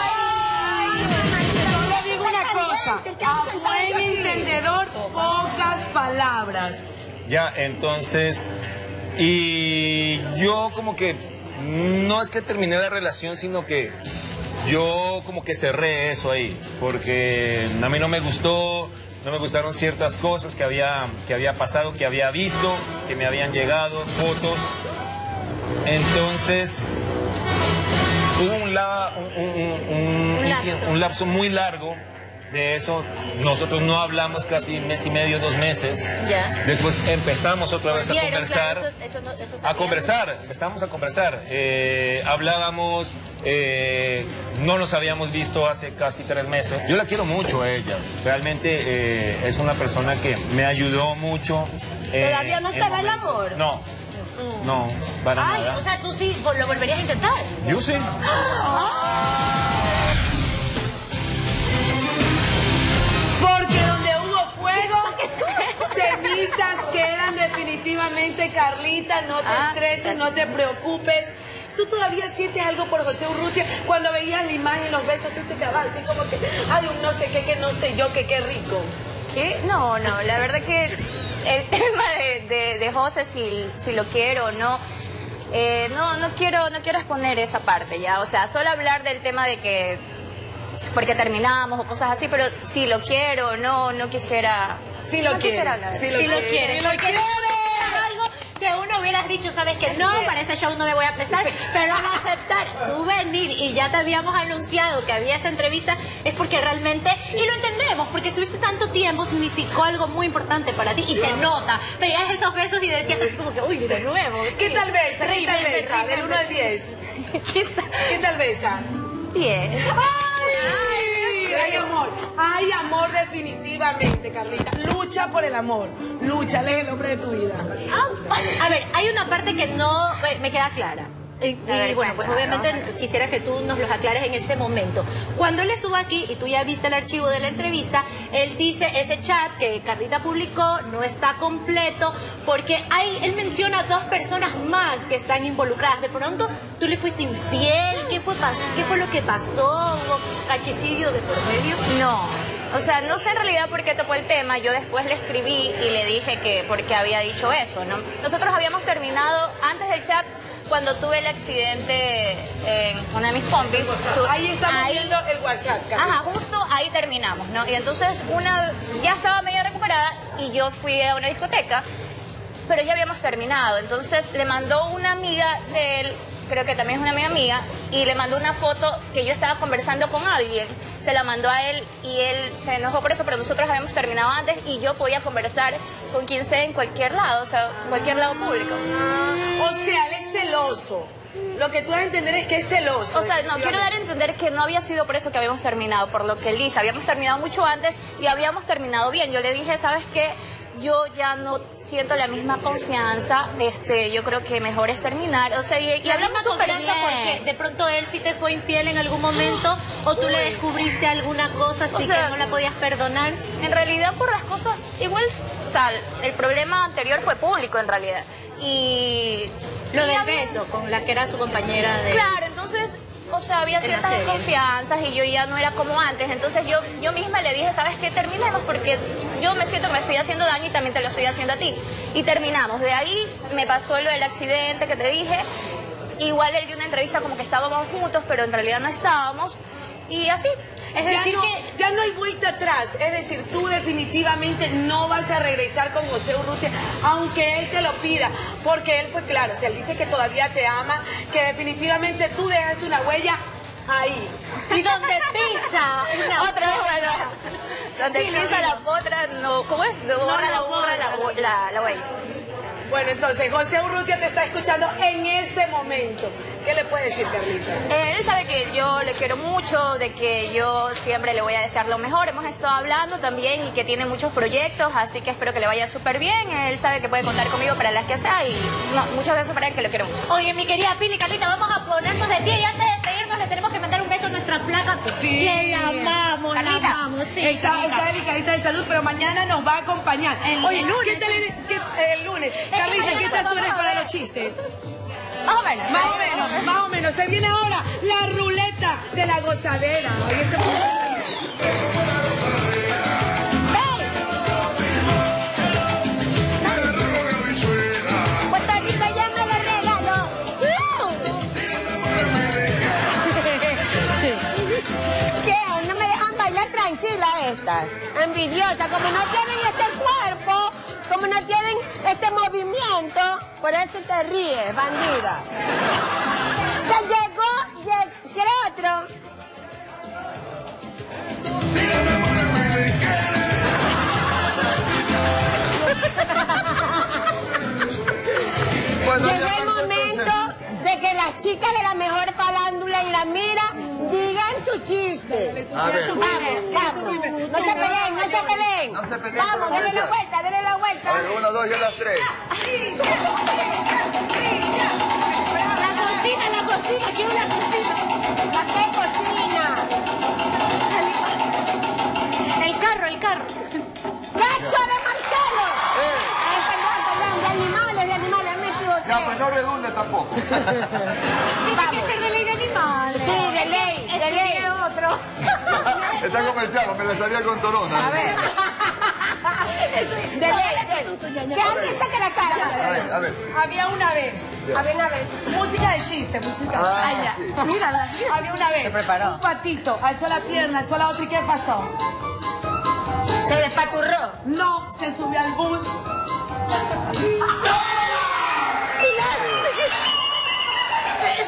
cosa. A buen entendedor, pocas palabras. Ya, entonces, y yo como que, no es que terminé la relación, sino que yo como que cerré eso ahí, porque a mí no me gustó, no me gustaron ciertas cosas que había, que había pasado, que había visto, que me habían llegado, fotos. Entonces, hubo un, la- un- un- un- un- Un un lapso. tie- un lapso muy largo de eso. Nosotros no hablamos casi mes y medio, dos meses. Ya. Después empezamos otra vez a conversar. claro, eso- eso no- eso A conversar, empezamos a conversar. Eh, hablábamos, eh, no nos habíamos visto hace casi tres meses. Yo la quiero mucho a ella. Realmente eh, es una persona que me ayudó mucho. ¿Todavía no se ve el amor? No, no, para Ay, nada. o sea, tú sí lo volverías a intentar. Yo sí. Porque (gasps) cenizas quedan definitivamente, Carlita. No te Ah, estreses, no te preocupes. ¿Tú todavía sientes algo por José Urrutia? Cuando veías la imagen, los besos, tú te quedabas así como que, ay, un no sé qué, que no sé yo, que qué rico. ¿Qué? No, no, la verdad que el (laughs) tema de, de, de José, si, si lo quiero o no, eh, no, no quiero, no quiero exponer esa parte ya. O sea, solo hablar del tema de que porque terminamos o cosas así, pero si lo quiero o no, no quisiera Sí lo no quiere, quisiera hablar. sí lo si lo quiere. quieres. Sí lo Porque quiere. es algo que uno hubieras dicho, sabes que no, para este show no me voy a prestar, pero al aceptar tú venir y ya te habíamos anunciado que había esa entrevista, es porque realmente, y lo entendemos, porque estuviste tanto tiempo, significó algo muy importante para ti y se nota. Veías esos besos y decías así como que, uy, de nuevo. ¿Qué tal besa? ¿Qué tal besa? Del rímete. 1 al 10. (laughs) ¿Qué tal besa? 10. ¡Ay! Hay amor, hay amor definitivamente, Carlita. Lucha por el amor. Lucha, es el hombre de tu vida. Ah, a ver, hay una parte que no me queda clara. Y, y, bueno, pues obviamente quisiera que tú nos los aclares en este momento. Cuando él estuvo aquí y tú ya viste el archivo de la entrevista, él dice ese chat que Carlita publicó no está completo porque hay, él menciona dos personas más que están involucradas. De pronto tú le fuiste infiel, ¿qué fue, qué fue lo que pasó? ¿Hubo cachicidio de por medio? No. O sea, no sé en realidad por qué topó el tema. Yo después le escribí y le dije que porque había dicho eso, ¿no? Nosotros habíamos terminado antes del chat cuando tuve el accidente en una de mis pompis. Tu- Ahí estamos viendo el WhatsApp. Ajá, justo ahí terminamos, ¿no? Y entonces una ya estaba medio recuperada y yo fui a una discoteca, pero ya habíamos terminado. Entonces le mandó una amiga de él, creo que también es una amiga mía, y le mandó una foto que yo estaba conversando con alguien. Se la mandó a él y él se enojó por eso, pero nosotros habíamos terminado antes y yo podía conversar con quien sea en cualquier lado, o sea, cualquier lado público. O sea, él es celoso. Lo que tú vas a entender es que es celoso. O sea, no, quiero dar a entender que no había sido por eso que habíamos terminado, por lo que él dice. Habíamos terminado mucho antes y habíamos terminado bien. Yo le dije, ¿sabes qué? Yo ya no siento la misma confianza. Este, yo creo que mejor es terminar. O sea, y, y La hablamos súper bien. porque de pronto él sí te fue infiel en algún momento o tú le descubriste alguna cosa así O sea, que no la podías perdonar. En realidad por las cosas, igual, o sea, el problema anterior fue público en realidad. Y... Lo y del beso con la que era su compañera de... Claro, entonces, o sea, había ciertas desconfianzas y yo ya no era como antes. Entonces yo, yo misma le dije, ¿sabes qué? Terminemos porque yo me siento que me estoy haciendo daño y también te lo estoy haciendo a ti. Y terminamos. De ahí me pasó lo del accidente que te dije. Igual él dio una entrevista como que estábamos juntos, pero en realidad no estábamos. Y así. Es ya decir no, que ya no hay vuelta atrás. Es decir, tú definitivamente no vas a regresar con José Urrutia, aunque él te lo pida. Porque él fue claro, o sea, él dice que todavía te ama, que definitivamente tú dejaste una huella ahí. Y donde pisa una (laughs) Otra vez, bueno. Donde pisa la potra, no, ¿cómo es? No borra no la borra la, borra. la, la huella. Bueno, entonces José Urrutia te está escuchando en este momento. ¿Qué le puede decir, Carlita? Eh, él sabe que yo le quiero mucho, de que yo siempre le voy a desear lo mejor. Hemos estado hablando también y que tiene muchos proyectos, así que espero que le vaya súper bien. Él sabe que puede contar conmigo para las que sea y no, muchas veces para él que lo quiero mucho. Oye, mi querida Pili, Carlita, vamos a ponernos de pie y antes de despedirnos le tenemos que mandar nuestra flaca. Sí. La amamos, Carlita, la amamos. Sí, está, está delicadita de salud, pero mañana nos va a acompañar. El Oye, lunes. ¿qué tal eres? ¿Qué- el lunes? Carlita, ¿qué tal tú eres para los chistes? Más o menos. Más o menos, más o menos. Se viene ahora la ruleta de la gozadera. Oye, estas. Envidiosa, como no tienen este cuerpo, como no tienen este movimiento, por eso te ríes, bandida. Se llegó, lle- ¿quiere otro? Las chicas de la mejor farándula y la mira digan su chiste. A ver. Vamos, vamos. No se peleen, no se peleen. No se peleen, Vamos, denle la vuelta, denle la vuelta. A ver, una, dos y las tres. La cocina, la cocina, quiero la cocina. ¿La qué cocina? El carro, el carro. ¡Cacho de Marcelo! Ay, perdón, perdón, de animales, de animales, me equivoqué. Ya, pues no redunde tampoco. (laughs) Tiene que ser de ley de animales. Sí, de ley, de ley. tiene otro. (laughs) Está comercial, me la estaría con Torona. A ver. De ley, de. Que alguien saque la A cara. ver, a ver. Había una vez. A ver, una vez. Música de chiste, música. Ah, Ay, ya. sí. Mírala, Había una vez. Un patito alzó la pierna, alzó la otra y ¿qué pasó? ¿Se despaturró? No, se subió al bus. (laughs)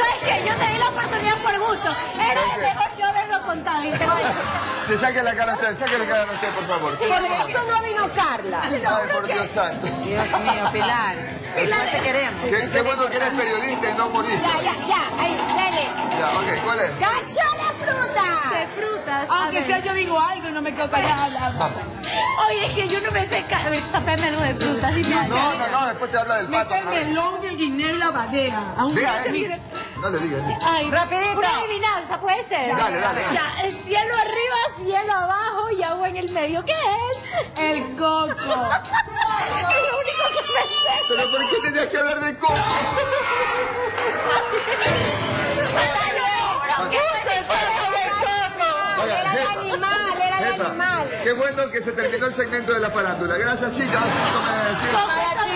¿Sabes qué? Yo te di la oportunidad por gusto. Era Ok. mejor yo haberlo contado. y te voy a- Se saque la cara usted, saque la cara usted, por favor. Por esto no vino Carla. Ay, por Dios santo. Dios mío, Pilar. Pilar, te queremos. Qué, qué bueno que eres periodista y no humorista. Ya, ya, ya. Ahí, dale. Ya, ok, ¿cuál es? ¡Cacho de fruta! De frutas. a Aunque sea yo digo algo y no me quedo callada. Oye, es que yo no me sé. A sapeme algo de frutas. No, no, no, después te habla del pato Mete el melón y el guineo y la badea. A mix. eso. No le digas. Ay, Rapidito. Una adivinanza, ¿puede ser? Dale, dale, dale. Ya, el cielo arriba, cielo abajo y agua en el medio. ¿Qué es? El coco. (laughs) es lo único que pensé. ¿Pero por qué tenías que hablar de coco? (laughs) Era el animal, era el animal. Qué bueno que se terminó el segmento de la farándula. Gracias, chicas. Completamente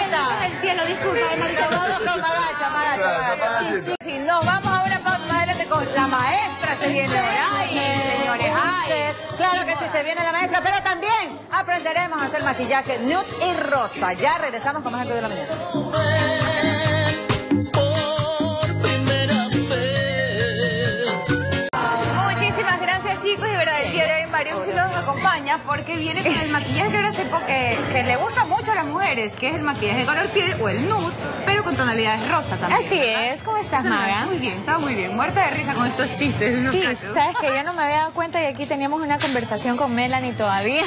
el cielo, disculpa, Marisol. Magacha, magacha. Sí, sí, nos vamos a una pausa más adelante con la maestra. Se viene ay, señores. Ay, claro que sí, se viene la maestra, pero también aprenderemos a hacer maquillaje nude y rosa. Ya regresamos con más gente de la mañana. Marion sí nos acompaña porque viene con el maquillaje que ahora sepa que, que le gusta mucho a las mujeres, que es el maquillaje de color piel o el nude, pero con tonalidades rosa también. Así es, ¿cómo estás, Maga? Muy bien, está muy bien, muerta de risa con estos chistes. Sí, sabes que yo no me había dado cuenta y aquí teníamos una conversación con Melanie todavía.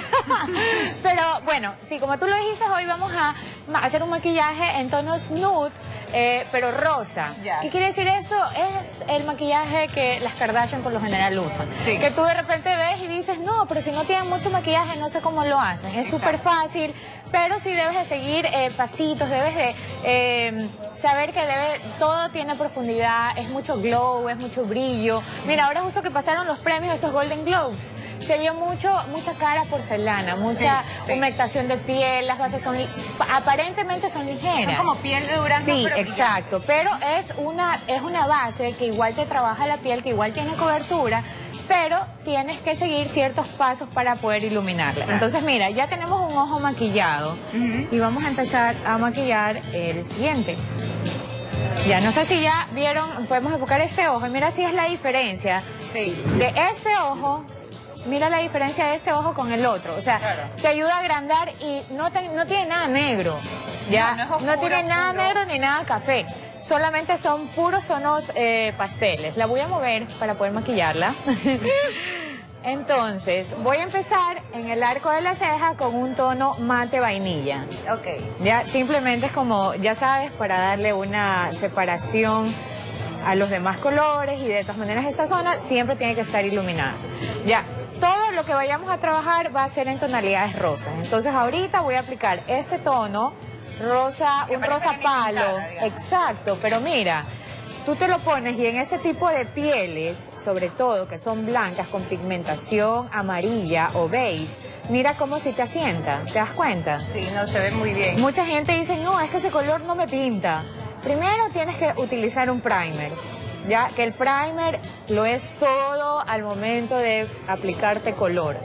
(laughs) Pero bueno, sí, como tú lo dijiste, hoy vamos a hacer un maquillaje en tonos nude, eh, pero rosa. ¿Qué quiere decir esto? Es el maquillaje que las Kardashian por lo general usan. Que tú de repente ves y dices, no, pero si no tienen mucho maquillaje, no sé cómo lo hacen. Es súper fácil, pero sí debes de seguir eh, pasitos, debes de eh, saber que debe, todo tiene profundidad, es mucho glow, es mucho brillo. Mira, ahora justo que pasaron los premios, esos Golden Globes. Se vio mucho, mucha cara porcelana, mucha Sí, sí. humectación de piel, las bases son, aparentemente son ligeras. Son como piel de durazno, Sí, pero exacto, pero es una, es una base que igual te trabaja la piel, que igual tiene cobertura, pero tienes que seguir ciertos pasos para poder iluminarla. Entonces, mira, ya tenemos un ojo maquillado y vamos a empezar a maquillar el siguiente. Ya no sé si ya vieron, podemos enfocar este ojo y mira si es la diferencia de este ojo. Mira la diferencia de este ojo con el otro. O sea, te ayuda a agrandar y no, te- no tiene nada negro. Ya, No, tiene nada oscuro. negro ni nada café. Solamente son puros tonos eh, pasteles. La voy a mover para poder maquillarla. (laughs) Entonces, voy a empezar en el arco de la ceja con un tono mate vainilla. Ok. Ya simplemente es como, ya sabes, para darle una separación a los demás colores y de todas maneras esta zona siempre tiene que estar iluminada. Ya, todo lo que vayamos a trabajar va a ser en tonalidades rosas. Entonces ahorita voy a aplicar este tono rosa, Que un rosa palo. Exacto, pero mira, tú te lo pones y en ese tipo de pieles, sobre todo que son blancas con pigmentación amarilla o beige, mira cómo si te asienta, ¿te das cuenta? Sí, no, se ve muy bien. Mucha gente dice, no, es que ese color no me pinta. Primero tienes que utilizar un primer, ya que el primer lo es todo al momento de aplicarte color.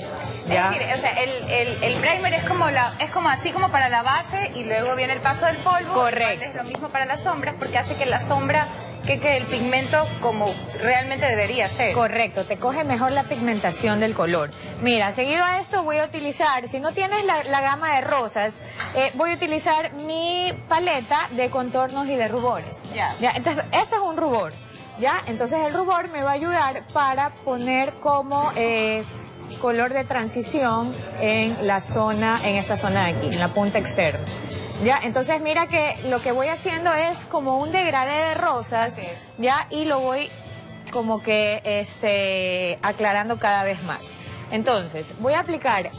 ¿ya? Es decir, o sea, el, el, el primer es como la, es como así como para la base y luego viene el paso del polvo. Correcto. Es lo mismo para las sombras porque hace que la sombra que quede el pigmento como realmente debería ser. Correcto, te coge mejor la pigmentación del color. Mira, seguido a esto voy a utilizar, si no tienes la, la gama de rosas, eh, voy a utilizar mi paleta de contornos y de rubores. Ya. entonces, este es un rubor. ¿Ya? Entonces el rubor me va a ayudar para poner como eh, color de transición en la zona, en esta zona de aquí, en la punta externa. Ya, entonces mira que lo que voy haciendo es como un degradé de rosas, ya, y lo voy como que este, aclarando cada vez más. Entonces, voy a aplicar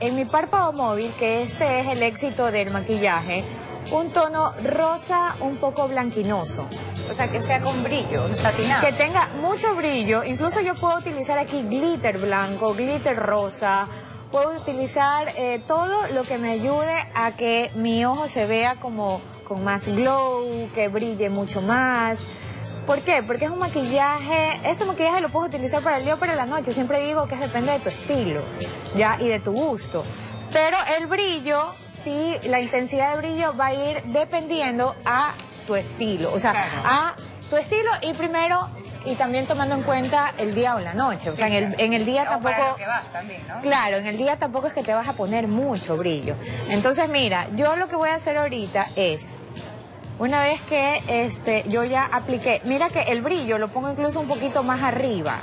en mi párpado móvil, que este es el éxito del maquillaje, un tono rosa un poco blanquinoso. O sea, que sea con brillo, satinado. Que tenga mucho brillo. Incluso yo puedo utilizar aquí glitter blanco, glitter rosa. Puedo utilizar eh, todo lo que me ayude a que mi ojo se vea como con más glow, que brille mucho más. ¿Por qué? Porque es un maquillaje, este maquillaje lo puedes utilizar para el día o para la noche. Siempre digo que depende de tu estilo, ¿ya? Y de tu gusto. Pero el brillo, sí, la intensidad de brillo va a ir dependiendo a tu estilo. O sea, a tu estilo y primero, y también tomando en cuenta el día o la noche. O sea, en el, en el día para tampoco... lo que vas también, ¿no? Claro, en el día tampoco es que te vas a poner mucho brillo. Entonces, mira, yo lo que voy a hacer ahorita es, una vez que este, yo ya apliqué, mira que el brillo lo pongo incluso un poquito más arriba.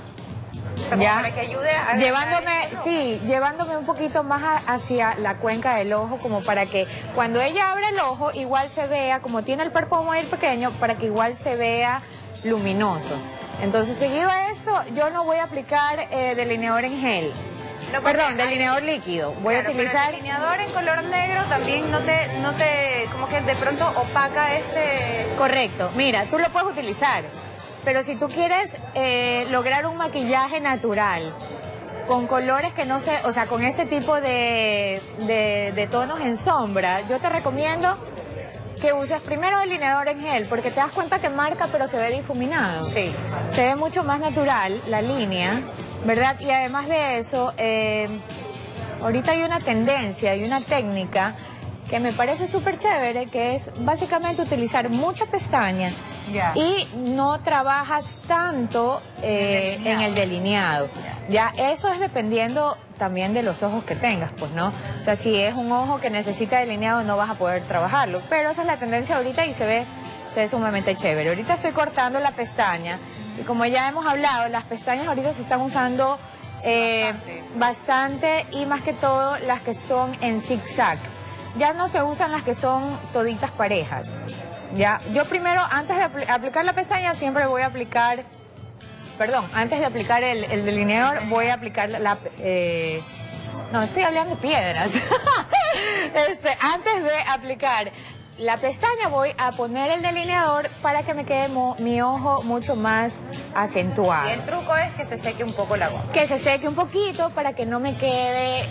Para que ayude a llevándome, sí, llevándome un poquito más a- hacia la cuenca del ojo, como para que cuando ella abre el ojo, igual se vea, como tiene el párpado muy pequeño, para que igual se vea luminoso. Entonces, seguido a esto, yo no voy a aplicar eh, delineador en gel. No, Perdón, hay- delineador líquido. Voy Claro, a pero utilizar... el delineador en color negro también no te, no te, como que de pronto opaca este... Correcto. Mira, tú lo puedes utilizar, pero si tú quieres eh, lograr un maquillaje natural con colores que no se, o sea, con este tipo de, de- de tonos en sombra, yo te recomiendo que uses primero delineador en gel, porque te das cuenta que marca pero se ve difuminado. Sí. Se ve mucho más natural la línea, ¿verdad? Y además de eso, eh, ahorita hay una tendencia y una técnica que me parece súper chévere, que es básicamente utilizar mucha pestaña Ya. y no trabajas tanto eh, en el delineado. Ya, eso es dependiendo también de los ojos que tengas, pues, ¿no? O sea, si es un ojo que necesita delineado, no vas a poder trabajarlo. Pero esa es la tendencia ahorita y se ve, se ve sumamente chévere. Ahorita estoy cortando la pestaña y como ya hemos hablado, las pestañas ahorita se están usando eh, bastante y más que todo las que son en zigzag. Ya no se usan las que son toditas parejas. Ya, yo primero, antes de apl- aplicar la pestaña, siempre voy a aplicar, perdón, antes de aplicar el, el delineador, voy a aplicar la, la, eh, no, estoy hablando de piedras. (laughs) este, antes de aplicar la pestaña, voy a poner el delineador para que me quede mi ojo mucho más acentuado. Y el truco es que se seque un poco la goma. Que se seque un poquito para que no me quede.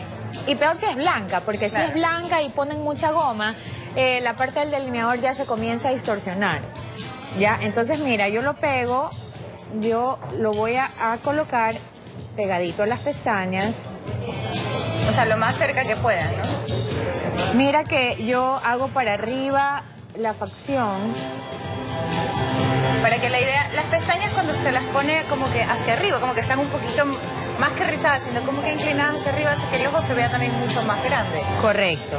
Y peor si es blanca, porque si es blanca y ponen mucha goma, eh, la parte del delineador ya se comienza a distorsionar. Ya, entonces mira, yo lo pego, yo lo voy a, a colocar pegadito a las pestañas. O sea, lo más cerca que puedan, ¿no? Mira que yo hago para arriba la facción. Para que la idea, las pestañas cuando se las pone como que hacia arriba, como que están un poquito más que rizadas, sino como que inclinadas hacia arriba, hace que el ojo se vea también mucho más grande. Correcto.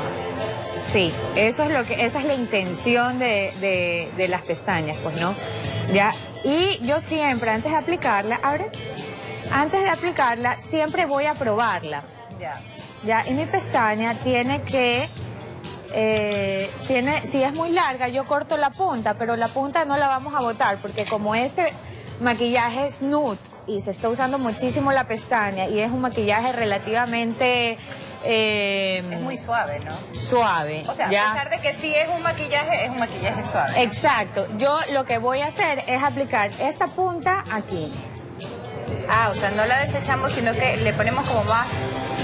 Sí, eso es lo que, esa es la intención de, de- de las pestañas, pues, ¿no? Ya, y yo siempre, antes de aplicarla, abre, antes de aplicarla, siempre voy a probarla. Ya. Ya, y mi pestaña tiene que, eh, tiene, si es muy larga, yo corto la punta, pero la punta no la vamos a botar, porque como este maquillaje es nude y se está usando muchísimo la pestaña y es un maquillaje relativamente... eh, Es muy suave, ¿no? suave. O sea, ¿ya? a pesar de que sí es un maquillaje, es un maquillaje suave. Exacto. Yo lo que voy a hacer es aplicar esta punta aquí. Ah, o sea, no la desechamos, sino que le ponemos como más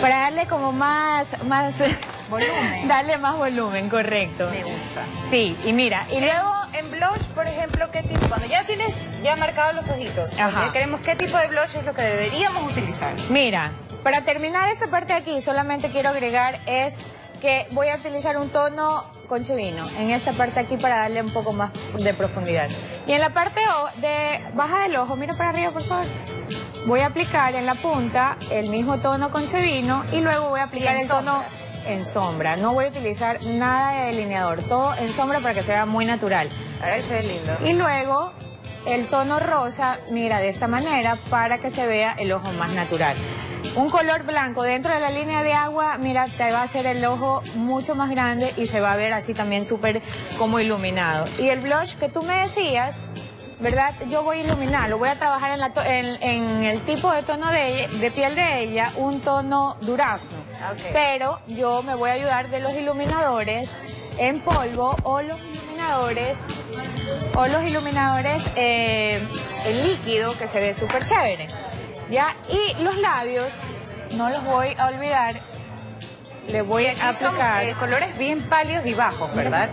Para darle como más, más (laughs) volumen. darle más volumen, correcto. Me gusta. Sí, y mira, y luego En blush, por ejemplo, ¿qué tipo? Cuando ya tienes ya marcados los ojitos, Ajá. ya queremos qué tipo de blush es lo que deberíamos utilizar. Mira, para terminar esta parte de aquí, solamente quiero agregar es que voy a utilizar un tono conche vino en esta parte aquí para darle un poco más de profundidad. Y en la parte de baja del ojo, mira para arriba, por favor. Voy a aplicar en la punta el mismo tono conche vino y luego voy a aplicar el tono en sombra. No voy a utilizar nada de delineador, todo en sombra para que se vea muy natural. Ahora que se ve lindo. Y luego el tono rosa, mira, de esta manera para que se vea el ojo más natural. Un color blanco dentro de la línea de agua, mira, te va a hacer el ojo mucho más grande y se va a ver así también súper como iluminado. Y el blush que tú me decías, ¿verdad? Yo voy a iluminarlo, voy a trabajar en, la en el tipo de tono de, de piel de ella, un tono durazno. Pero yo me voy a ayudar de los iluminadores en polvo o los iluminadores o los iluminadores eh, en líquido que se ve súper chévere. ¿Ya? Y los labios, no los voy a olvidar, le voy Y a aquí son aplicar. eh, colores bien pálidos y bajos, ¿verdad?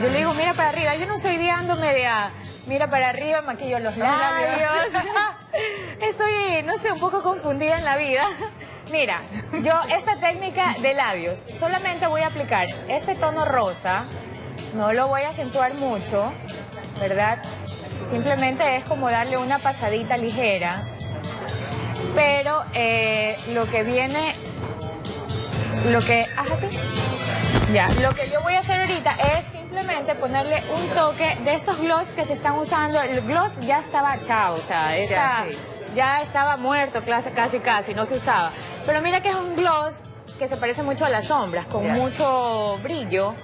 Yo le digo, mira para arriba. Yo no soy guiándome de a, mira para arriba, maquillo los labios. (laughs) Estoy, no sé, un poco confundida en la vida. Mira, yo esta técnica de labios, solamente voy a aplicar este tono rosa, no lo voy a acentuar mucho, ¿verdad? Simplemente es como darle una pasadita ligera, pero eh, lo que viene, lo que, haz así, ya, lo que yo voy a hacer ahorita es simplemente ponerle un toque de esos gloss que se están usando, el gloss ya estaba echado, o sea, esta- Ya, sí. ya estaba muerto casi, casi, casi, no se usaba. Pero mira que es un gloss que se parece mucho a las sombras, con Ya. mucho brillo,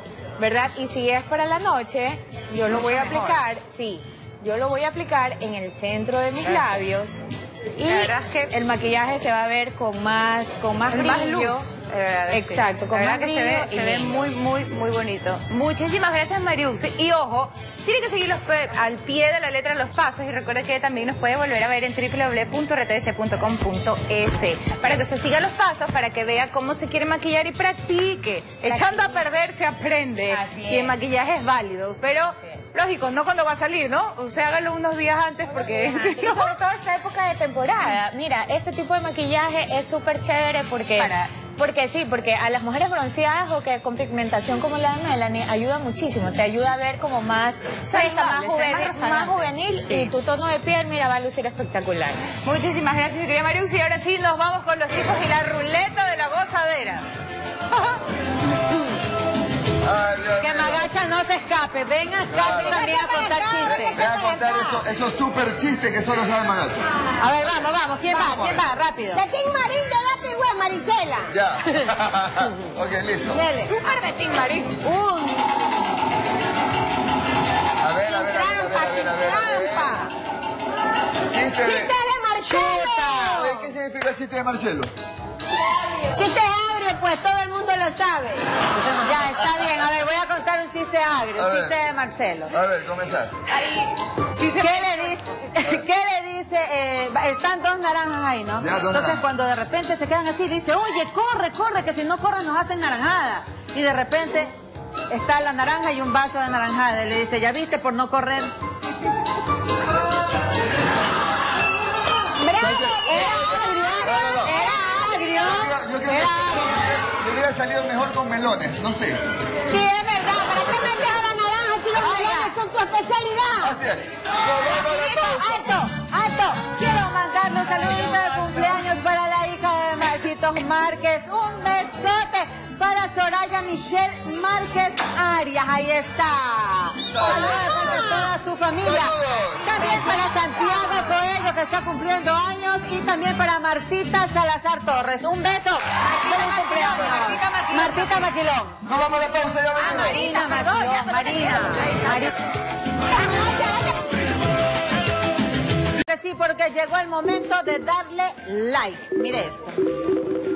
¿verdad? Y si es para la noche, yo lo voy a mejor. aplicar, sí, yo lo voy a aplicar en el centro de mis labios. Y La verdad es que- el maquillaje se va a ver con más, con más Más brillo. luz. sí. Exacto, con La más que se brillo ve, y se ve muy, muy, muy bonito. Muchísimas gracias, Mariux. Y ojo, tiene que seguir los pe- al pie de la letra los pasos y recuerde que también nos puede volver a ver en www.rtc.com.es para que usted siga los pasos, para que vea cómo se quiere maquillar y practique. Echando a perder se aprende Así y el maquillaje es válido, pero lógico, no cuando va a salir, ¿no? O sea, hágalo unos días antes porque... Y (laughs) sobre todo esta época de temporada. Mira, este tipo de maquillaje es súper chévere porque... Porque sí, porque a las mujeres bronceadas o que con pigmentación como la de Melanie ayuda muchísimo. Te ayuda a ver como más fresca, más juvenil, más más rozagante. juvenil Sí. y tu tono de piel, mira, va a lucir espectacular. Muchísimas gracias, mi querida Mariux. Y ahora sí, nos vamos con los hijos y la ruleta de la gozadera. (laughs) Que Magacha no se escape. Venga, escape también a contar chistes. Voy a contar eso- esos super chistes que solo sabe Magacha. A ver, vamos, vamos. ¿Quién va? ¿Quién va? Rápido. (laughs) De Tim Marín, de Lápiz Güey, Marisela. Ya. ok, listo. Dele. Súper de Tim Marín. Un A ver, a ver, a ver, a ver, a ver, a ver, a ver. trampa. Chiste de... Chiste de Marcelo. ¿qué significa el chiste de Marcelo? Chiste agrio, pues todo el mundo lo sabe. Ya, está bien. A ver, voy a contar un chiste agrio, un chiste de Marcelo. A ver, comenzar. ¿Qué le dice? (laughs) ¿Qué le dice? eh, están dos naranjas ahí, ¿no? Ya, dos Entonces naranjas. cuando de repente se quedan así, dice, oye, corre, corre, que si no corren nos hacen naranjada. Y de repente está la naranja y un vaso de naranjada. Y le dice, ¿ya viste por no correr? Yo creo que le hubiera salido mejor con melones, no sé. Sí, es verdad. ¿Para qué metes a la naranja si los melones son tu especialidad? Así es. ¡Alto! ¡Alto! Quiero mandar los saluditos de cumpleaños para la hija de Marquitos Márquez. Un besote para Soraya Michelle Márquez Arias. Ahí está. Saludos para toda su familia. También para Santiago Coelho, que está cumpliendo años. Y también para Martita Salazar Torres. Un beso. Martita Maquilón. Martita Maquilón. No vamos a pausa, ya Ah, venimos. Marina Maquilón. Marina. Sí, porque llegó el momento de darle like. Mire esto.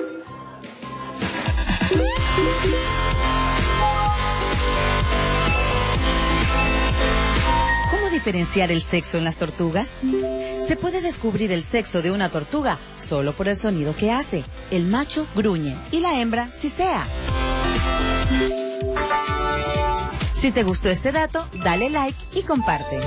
¿Cómo diferenciar el sexo en las tortugas? Se puede descubrir el sexo de una tortuga solo por el sonido que hace. El macho gruñe y la hembra sisea. Si te gustó este dato, dale like y comparte.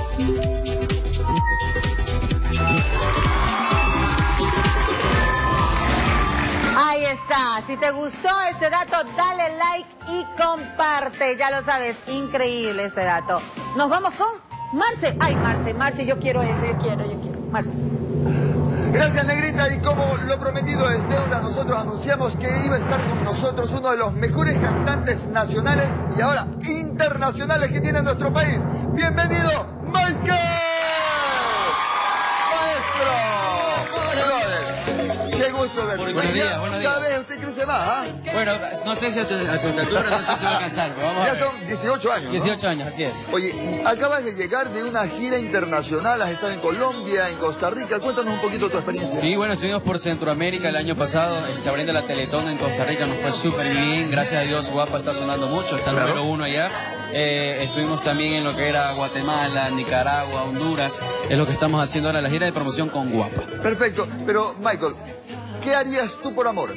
Si te gustó este dato, dale like y comparte. Ya lo sabes, increíble este dato. Nos vamos con Marce. Ay, Marce, Marce, yo quiero eso, yo quiero, yo quiero. Marce. Gracias, Negrita. Y como lo prometido es deuda, nosotros anunciamos que iba a estar con nosotros uno de los mejores cantantes nacionales y ahora internacionales que tiene nuestro país. Bienvenido, Michael. Buenos días, buenos días. Cada vez usted crece más, ¿ah? Bueno, no sé si a tu, a tu estatura no sé si va a alcanzar, pero vamos a Ya son 18 años. ¿no? 18 años, así es. Oye, acabas de llegar de una gira internacional, has estado en Colombia, en Costa Rica. Cuéntanos un poquito tu experiencia. Sí, bueno, estuvimos por Centroamérica el año pasado, este, abriendo la Teletón en Costa Rica, nos fue súper bien, gracias a Dios Guapa está sonando mucho, está el Claro. número uno allá. Eh, estuvimos también en lo que era Guatemala, Nicaragua, Honduras, es lo que estamos haciendo ahora, la gira de promoción con Guapa. Perfecto, pero Michael, ¿qué harías tú por amor?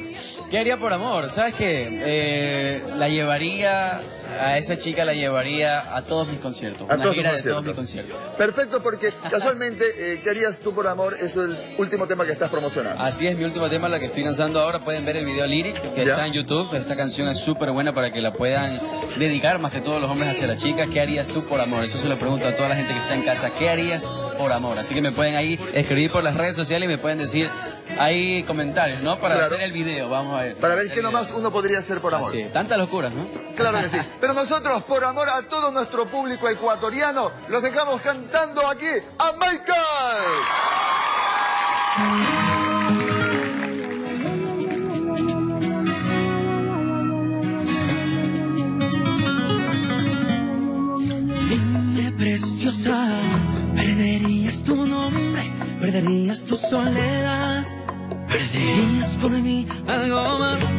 ¿Qué haría por amor? ¿Sabes qué? Eh, la llevaría a esa chica la llevaría a todos mis conciertos. A una todos gira de todos mis conciertos. Perfecto, porque (laughs) casualmente, eh, ¿qué harías tú por amor? Es el último tema que estás promocionando. Así es, mi último tema, la que estoy lanzando ahora. Pueden ver el video lyric que Ya. está en YouTube. Esta canción es súper buena para que la puedan dedicar más que todos los hombres hacia la chica. ¿Qué harías tú por amor? Eso se lo pregunto a toda la gente que está en casa. ¿Qué harías por amor? Así que me pueden ahí escribir por las redes sociales y me pueden decir ahí comentarios, ¿no? Para Claro. hacer el video, vamos a ver. Para ver qué nomás uno podría hacer por amor. Sí, tantas locuras, ¿no? Claro que sí. (laughs) Pero nosotros, por amor a todo nuestro público ecuatoriano, los dejamos cantando aquí a Michael. Dime, preciosa, perderías tu nombre, perderías tu soledad, perderías por mí algo más.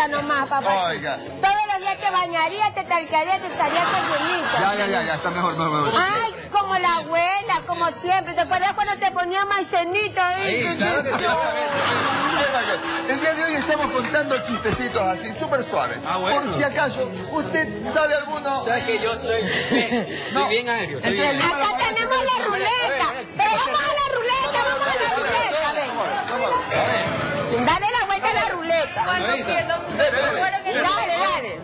Perchita nomás, papá. Oiga. Todos los días te bañaría, te talcaría, te echaría perfumito. Ya, ya, ya, ya, está mejor, mejor, mejor. Ay, como la abuela, como siempre. ¿Te acuerdas cuando te ponía maicenita ahí? Ahí, claro que sí. El día de hoy estamos contando chistecitos así, súper suaves. Por si acaso, ¿usted sabe alguno? Sabes que yo soy soy bien agrio. Soy bien... Acá tenemos la ruleta. Pero vamos a la ruleta, vamos a la ruleta. Ven. Dale la Dale, dale.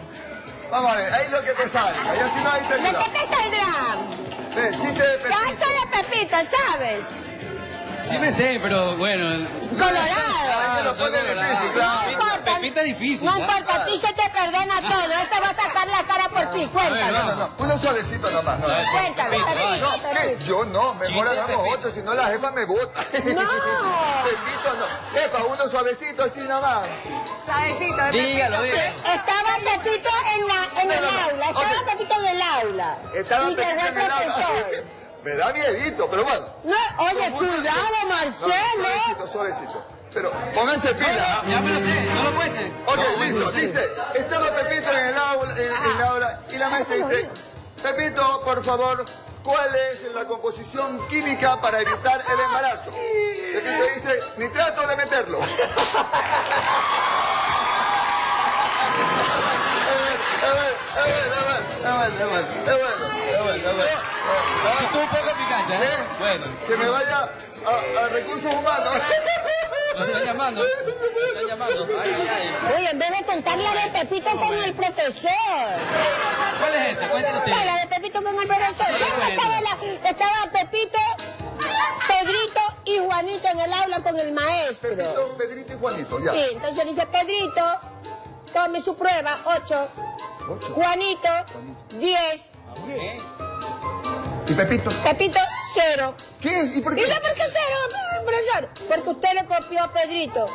Vamos a ver, ahí lo que te sale. Ahí así no hay ¿De qué te saldrá? Ve, chiste de Pepito. Cacho de Pepito, ¿sabes? Sí me sé, pero bueno. Colorado. Soy colorado. No importa. Pepita es difícil. No ¿ah? importa, a ti se te perdona todo. Este va a sacar la cara por ti. No, Cuéntalo. no, no, uno suavecito nomás. No, Cuéntalo, Pepito, No. Yo no, mejor hagamos otro, si no la jefa me bota. No. (laughs) Pepito no. Jefa, uno suavecito así nomás. Suavecito. Dígalo, dígalo. Estaba Pepito en, la, en el aula. Estaba Pepito en el aula. Estaba Pepito en el aula. Me da miedito, pero bueno. No, oye, cuidado, No, Marcelo. Suavecito, suavecito. Pero pónganse pila. Ya me lo sé, no lo cuentes. Ok, No, listo. no. Dice, estaba Pepito en el aula, en, en la aula y la maestra dice, Pepito, por favor, ¿cuál es la composición química para evitar el embarazo? Pepito dice, nitrato de meterlo. Estuvo un poco picante, ¿eh? Bueno. Que me vaya a, a recursos humanos. Lo están llamando. Lo están llamando. Ay, ay, ay. Oye, en vez de contar la de Pepito con el profesor. ¿Cuál es esa? Cuéntenos usted. La de Pepito con el profesor. Sí, ¿Cómo bueno. estaba, la- estaba Pepito, Pedrito y Juanito en el aula con el maestro. Pepito, Pedrito y Juanito, ya. Sí, entonces dice Pedrito, tome su prueba, 8. Juanito, 10. ¿Y Pepito? Pepito, 0. ¿Qué? ¿Y por qué? ¿Y yo por qué cero, profesor? Porque usted le copió a Pedrito.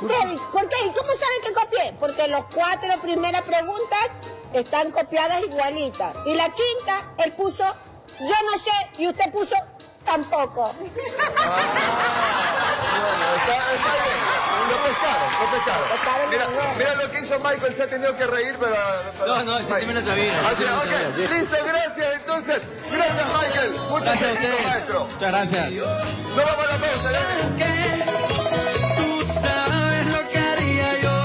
¿Qué? ¿Por qué? ¿Y cómo sabe que copié? Porque las cuatro primeras preguntas están copiadas igualitas. Y la quinta, él puso, yo no sé, y usted puso, tampoco. (laughs) Lo pescaron, lo pescaron. Mira, mira lo que hizo Michael, se ha tenido que reír, pero... No, no, ese sí me lo sabía, Así, sí me lo ok, sabía, sí. listo, gracias entonces. Gracias Michael. Muchas Gracias a gracias, ustedes. maestro. Muchas gracias. Nos vamos a la pausa, ¿eh? Tú sabes lo que haría yo.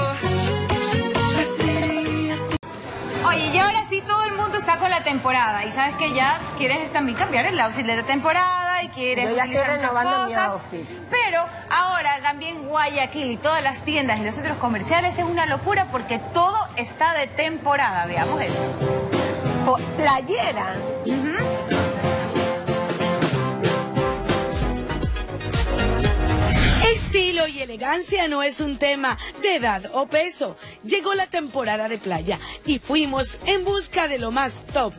Oye, y ahora sí todo el mundo está con la temporada y sabes que ya quieres también cambiar el outfit de la temporada y quieres Yo ya estoy mi cosas. outfit. Pero ahora también Guayaquil y todas las tiendas y los centros comerciales es una locura porque todo está de temporada. Veamos eso. Playera. Estilo y elegancia no es un tema de edad o peso. Llegó la temporada de playa y fuimos en busca de lo más top.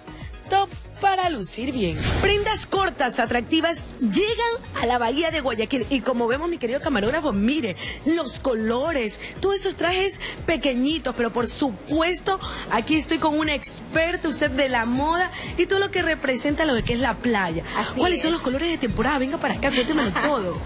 Top para lucir bien. Prendas cortas, atractivas, llegan a la bahía de Guayaquil. Y como vemos, mi querido camarógrafo, mire, los colores, todos esos trajes pequeñitos, pero por supuesto, aquí estoy con una experta, usted de la moda y todo lo que representa lo que es la playa. ¿Cuáles son los colores de temporada? Venga para acá, cuéntemelo (laughs) todo.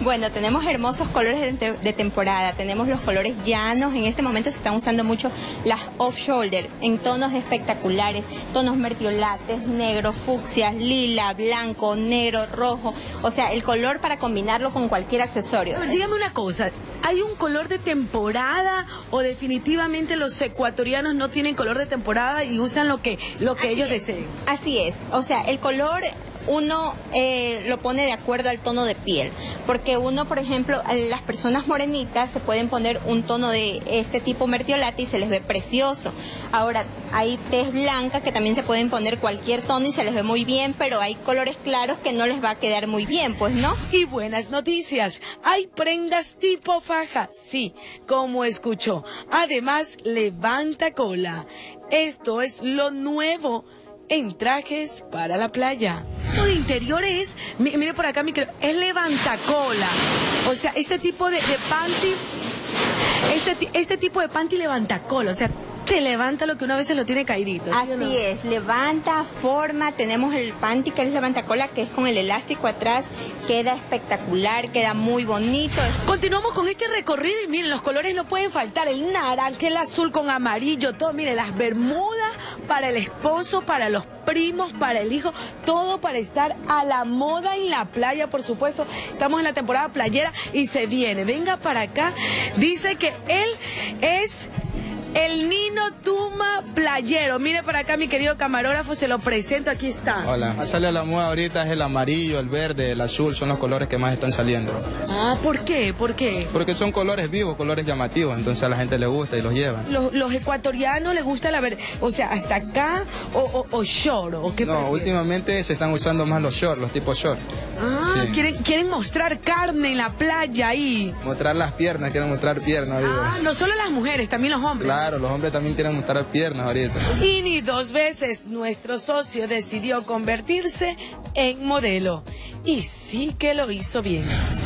Bueno, tenemos hermosos colores de, te- de temporada. Tenemos los colores llanos. En este momento se están usando mucho las off-shoulder en tonos espectaculares. Tonos mertiolates, negros, fucsias, lila, blanco, negro, rojo. O sea, el color para combinarlo con cualquier accesorio. Dígame una cosa, ¿hay un color de temporada o definitivamente los ecuatorianos no tienen color de temporada y usan lo que, lo que ellos deseen? Así es. O sea, el color uno eh, lo pone de acuerdo al tono de piel. Porque uno, por ejemplo, las personas morenitas se pueden poner un tono de este tipo mertiolate y se les ve precioso. Ahora, hay tez blanca que también se pueden poner cualquier tono y se les ve muy bien, pero hay colores claros que no les va a quedar muy bien, pues, ¿no? Y buenas noticias, hay prendas tipo faja, sí, como escuchó. Además, levanta cola. Esto es lo nuevo en trajes para la playa. tipo de interiores, mi- mire por acá, es levantacola. O sea, este tipo de, panty, este, este tipo de panty levantacola, o sea, te levanta lo que una vez se lo tiene caidito. ¿sí o Así no? es, levanta, forma, tenemos el panty que es levantacola, que es con el elástico atrás, queda espectacular, queda muy bonito. Continuamos con este recorrido y miren, los colores no pueden faltar, el naranja, el azul con amarillo, todo, miren, las bermudas para el esposo, para los primos, para el hijo, todo para estar a la moda en la playa, por supuesto. Estamos en la temporada playera y se viene. Venga para acá. Dice que él es el Nino Tuma Playero. Mire para acá, mi querido camarógrafo, se lo presento, aquí está. Hola. Sale a la moda ahorita es el amarillo, el verde, el azul, son los colores que más están saliendo. Ah, ¿por qué? ¿Por qué? Porque son colores vivos, colores llamativos, entonces a la gente le gusta y los llevan. Los, los ecuatorianos les gusta la ver, o sea, hasta acá o, o, o short, o qué No, prefieren? últimamente se están usando más los shorts, los tipos short. Ah, Sí. quieren, quieren mostrar carne en la playa ahí. Mostrar las piernas, quieren mostrar piernas. digo. Ah, no solo las mujeres, también los hombres. Claro, los hombres también quieren mostrar piernas ahorita. Y ni dos veces nuestro socio decidió convertirse en modelo. Y sí que lo hizo bien.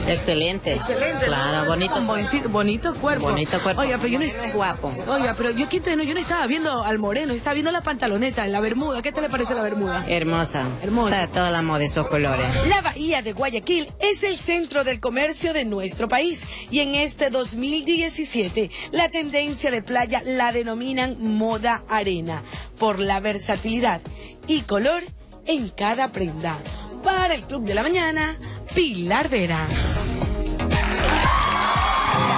Excelente. Excelente. Claro, ¿no? bonito. Buen- bonito cuerpo. Bonito cuerpo. Oiga, pero yo no Guapo. Oiga, pero yo quité, no, yo no estaba viendo al moreno, estaba viendo la pantaloneta, la bermuda. ¿Qué te le parece la bermuda? Hermosa. Hermosa. Está toda la moda de esos colores. La bahía de Guayaquil es el centro del comercio de nuestro país y en este 2017 la tendencia de playa la denominan moda arena por la versatilidad y color en cada prenda. Para el Club de la Mañana, Pilar Vera.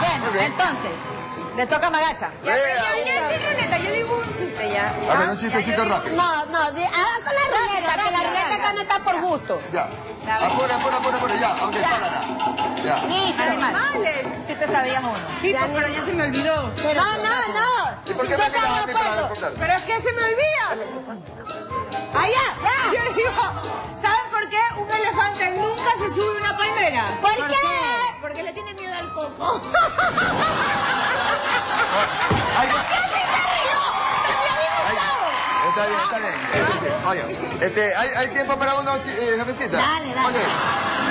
Bueno, entonces, le toca a Magacha. Ya, ya, ya, sí, Renata, yo digo un chiste ya. A ver, un chistecito rápido. No, no, haga con la ruleta, que la ruleta acá no está por gusto. Ya. Apura, apura, apura, apura, ya. Ok, párala. Ya. Listo, Animales. Sí te sabías uno. Sí, pues, pero ya se me olvidó. No, no, no. ¿Y por Si qué yo me te miras a? Pero es que se me olvida. Allá, ya. Yo digo, ¿saben por qué un elefante nunca se sube a una palmera? ¿Por qué? Porque le tiene miedo al coco. (laughs) Ay, Está bien, está bien. Este. Oye, este, ¿hay, hay tiempo para uno, eh, jefecita? Dale, dale.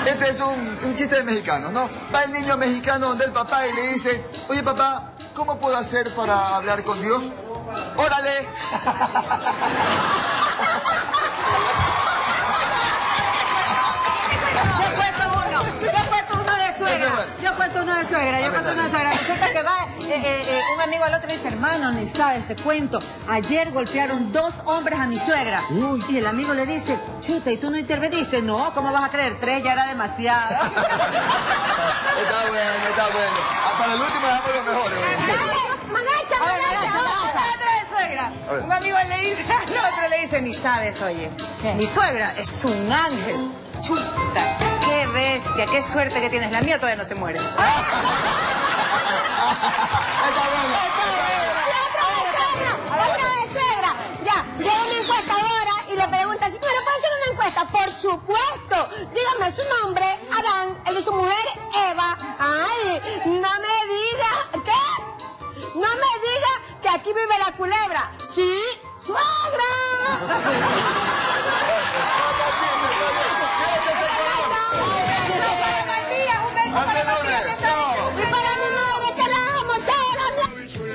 Este es un, un chiste de mexicanos, ¿no? Va el niño mexicano donde el papá y le dice, oye papá, ¿cómo puedo hacer para hablar con Dios? ¡Órale! (laughs) cuento uno de suegra, yo cuento uno de suegra. Resulta que va eh, eh, eh, un amigo al otro y dice, hermano, ni sabes, te cuento, ayer golpearon dos hombres a mi suegra. Y el amigo le dice, chuta, ¿y tú no interveniste? No, ¿cómo vas a creer? Tres ya era demasiado. (laughs) Está bueno, está bueno. Ah, Para el último dejamos lo mejor. Magacha, A ver, magacha. Magacha, Otra de suegra. Un amigo le dice (laughs) al otro, le dice, ni sabes, oye, mi suegra es un ángel. Chuta, qué bestia, qué suerte que tienes. La mía todavía no se muere. Ya, llega una encuestadora y le pregunta, si ¿puede hacer una encuesta? Por supuesto. Dígame su nombre, Adán, el de su mujer, Eva. Ay, no me diga, ¿qué? No me diga que aquí vive la culebra. Sí, suegra. (laughs) Chao.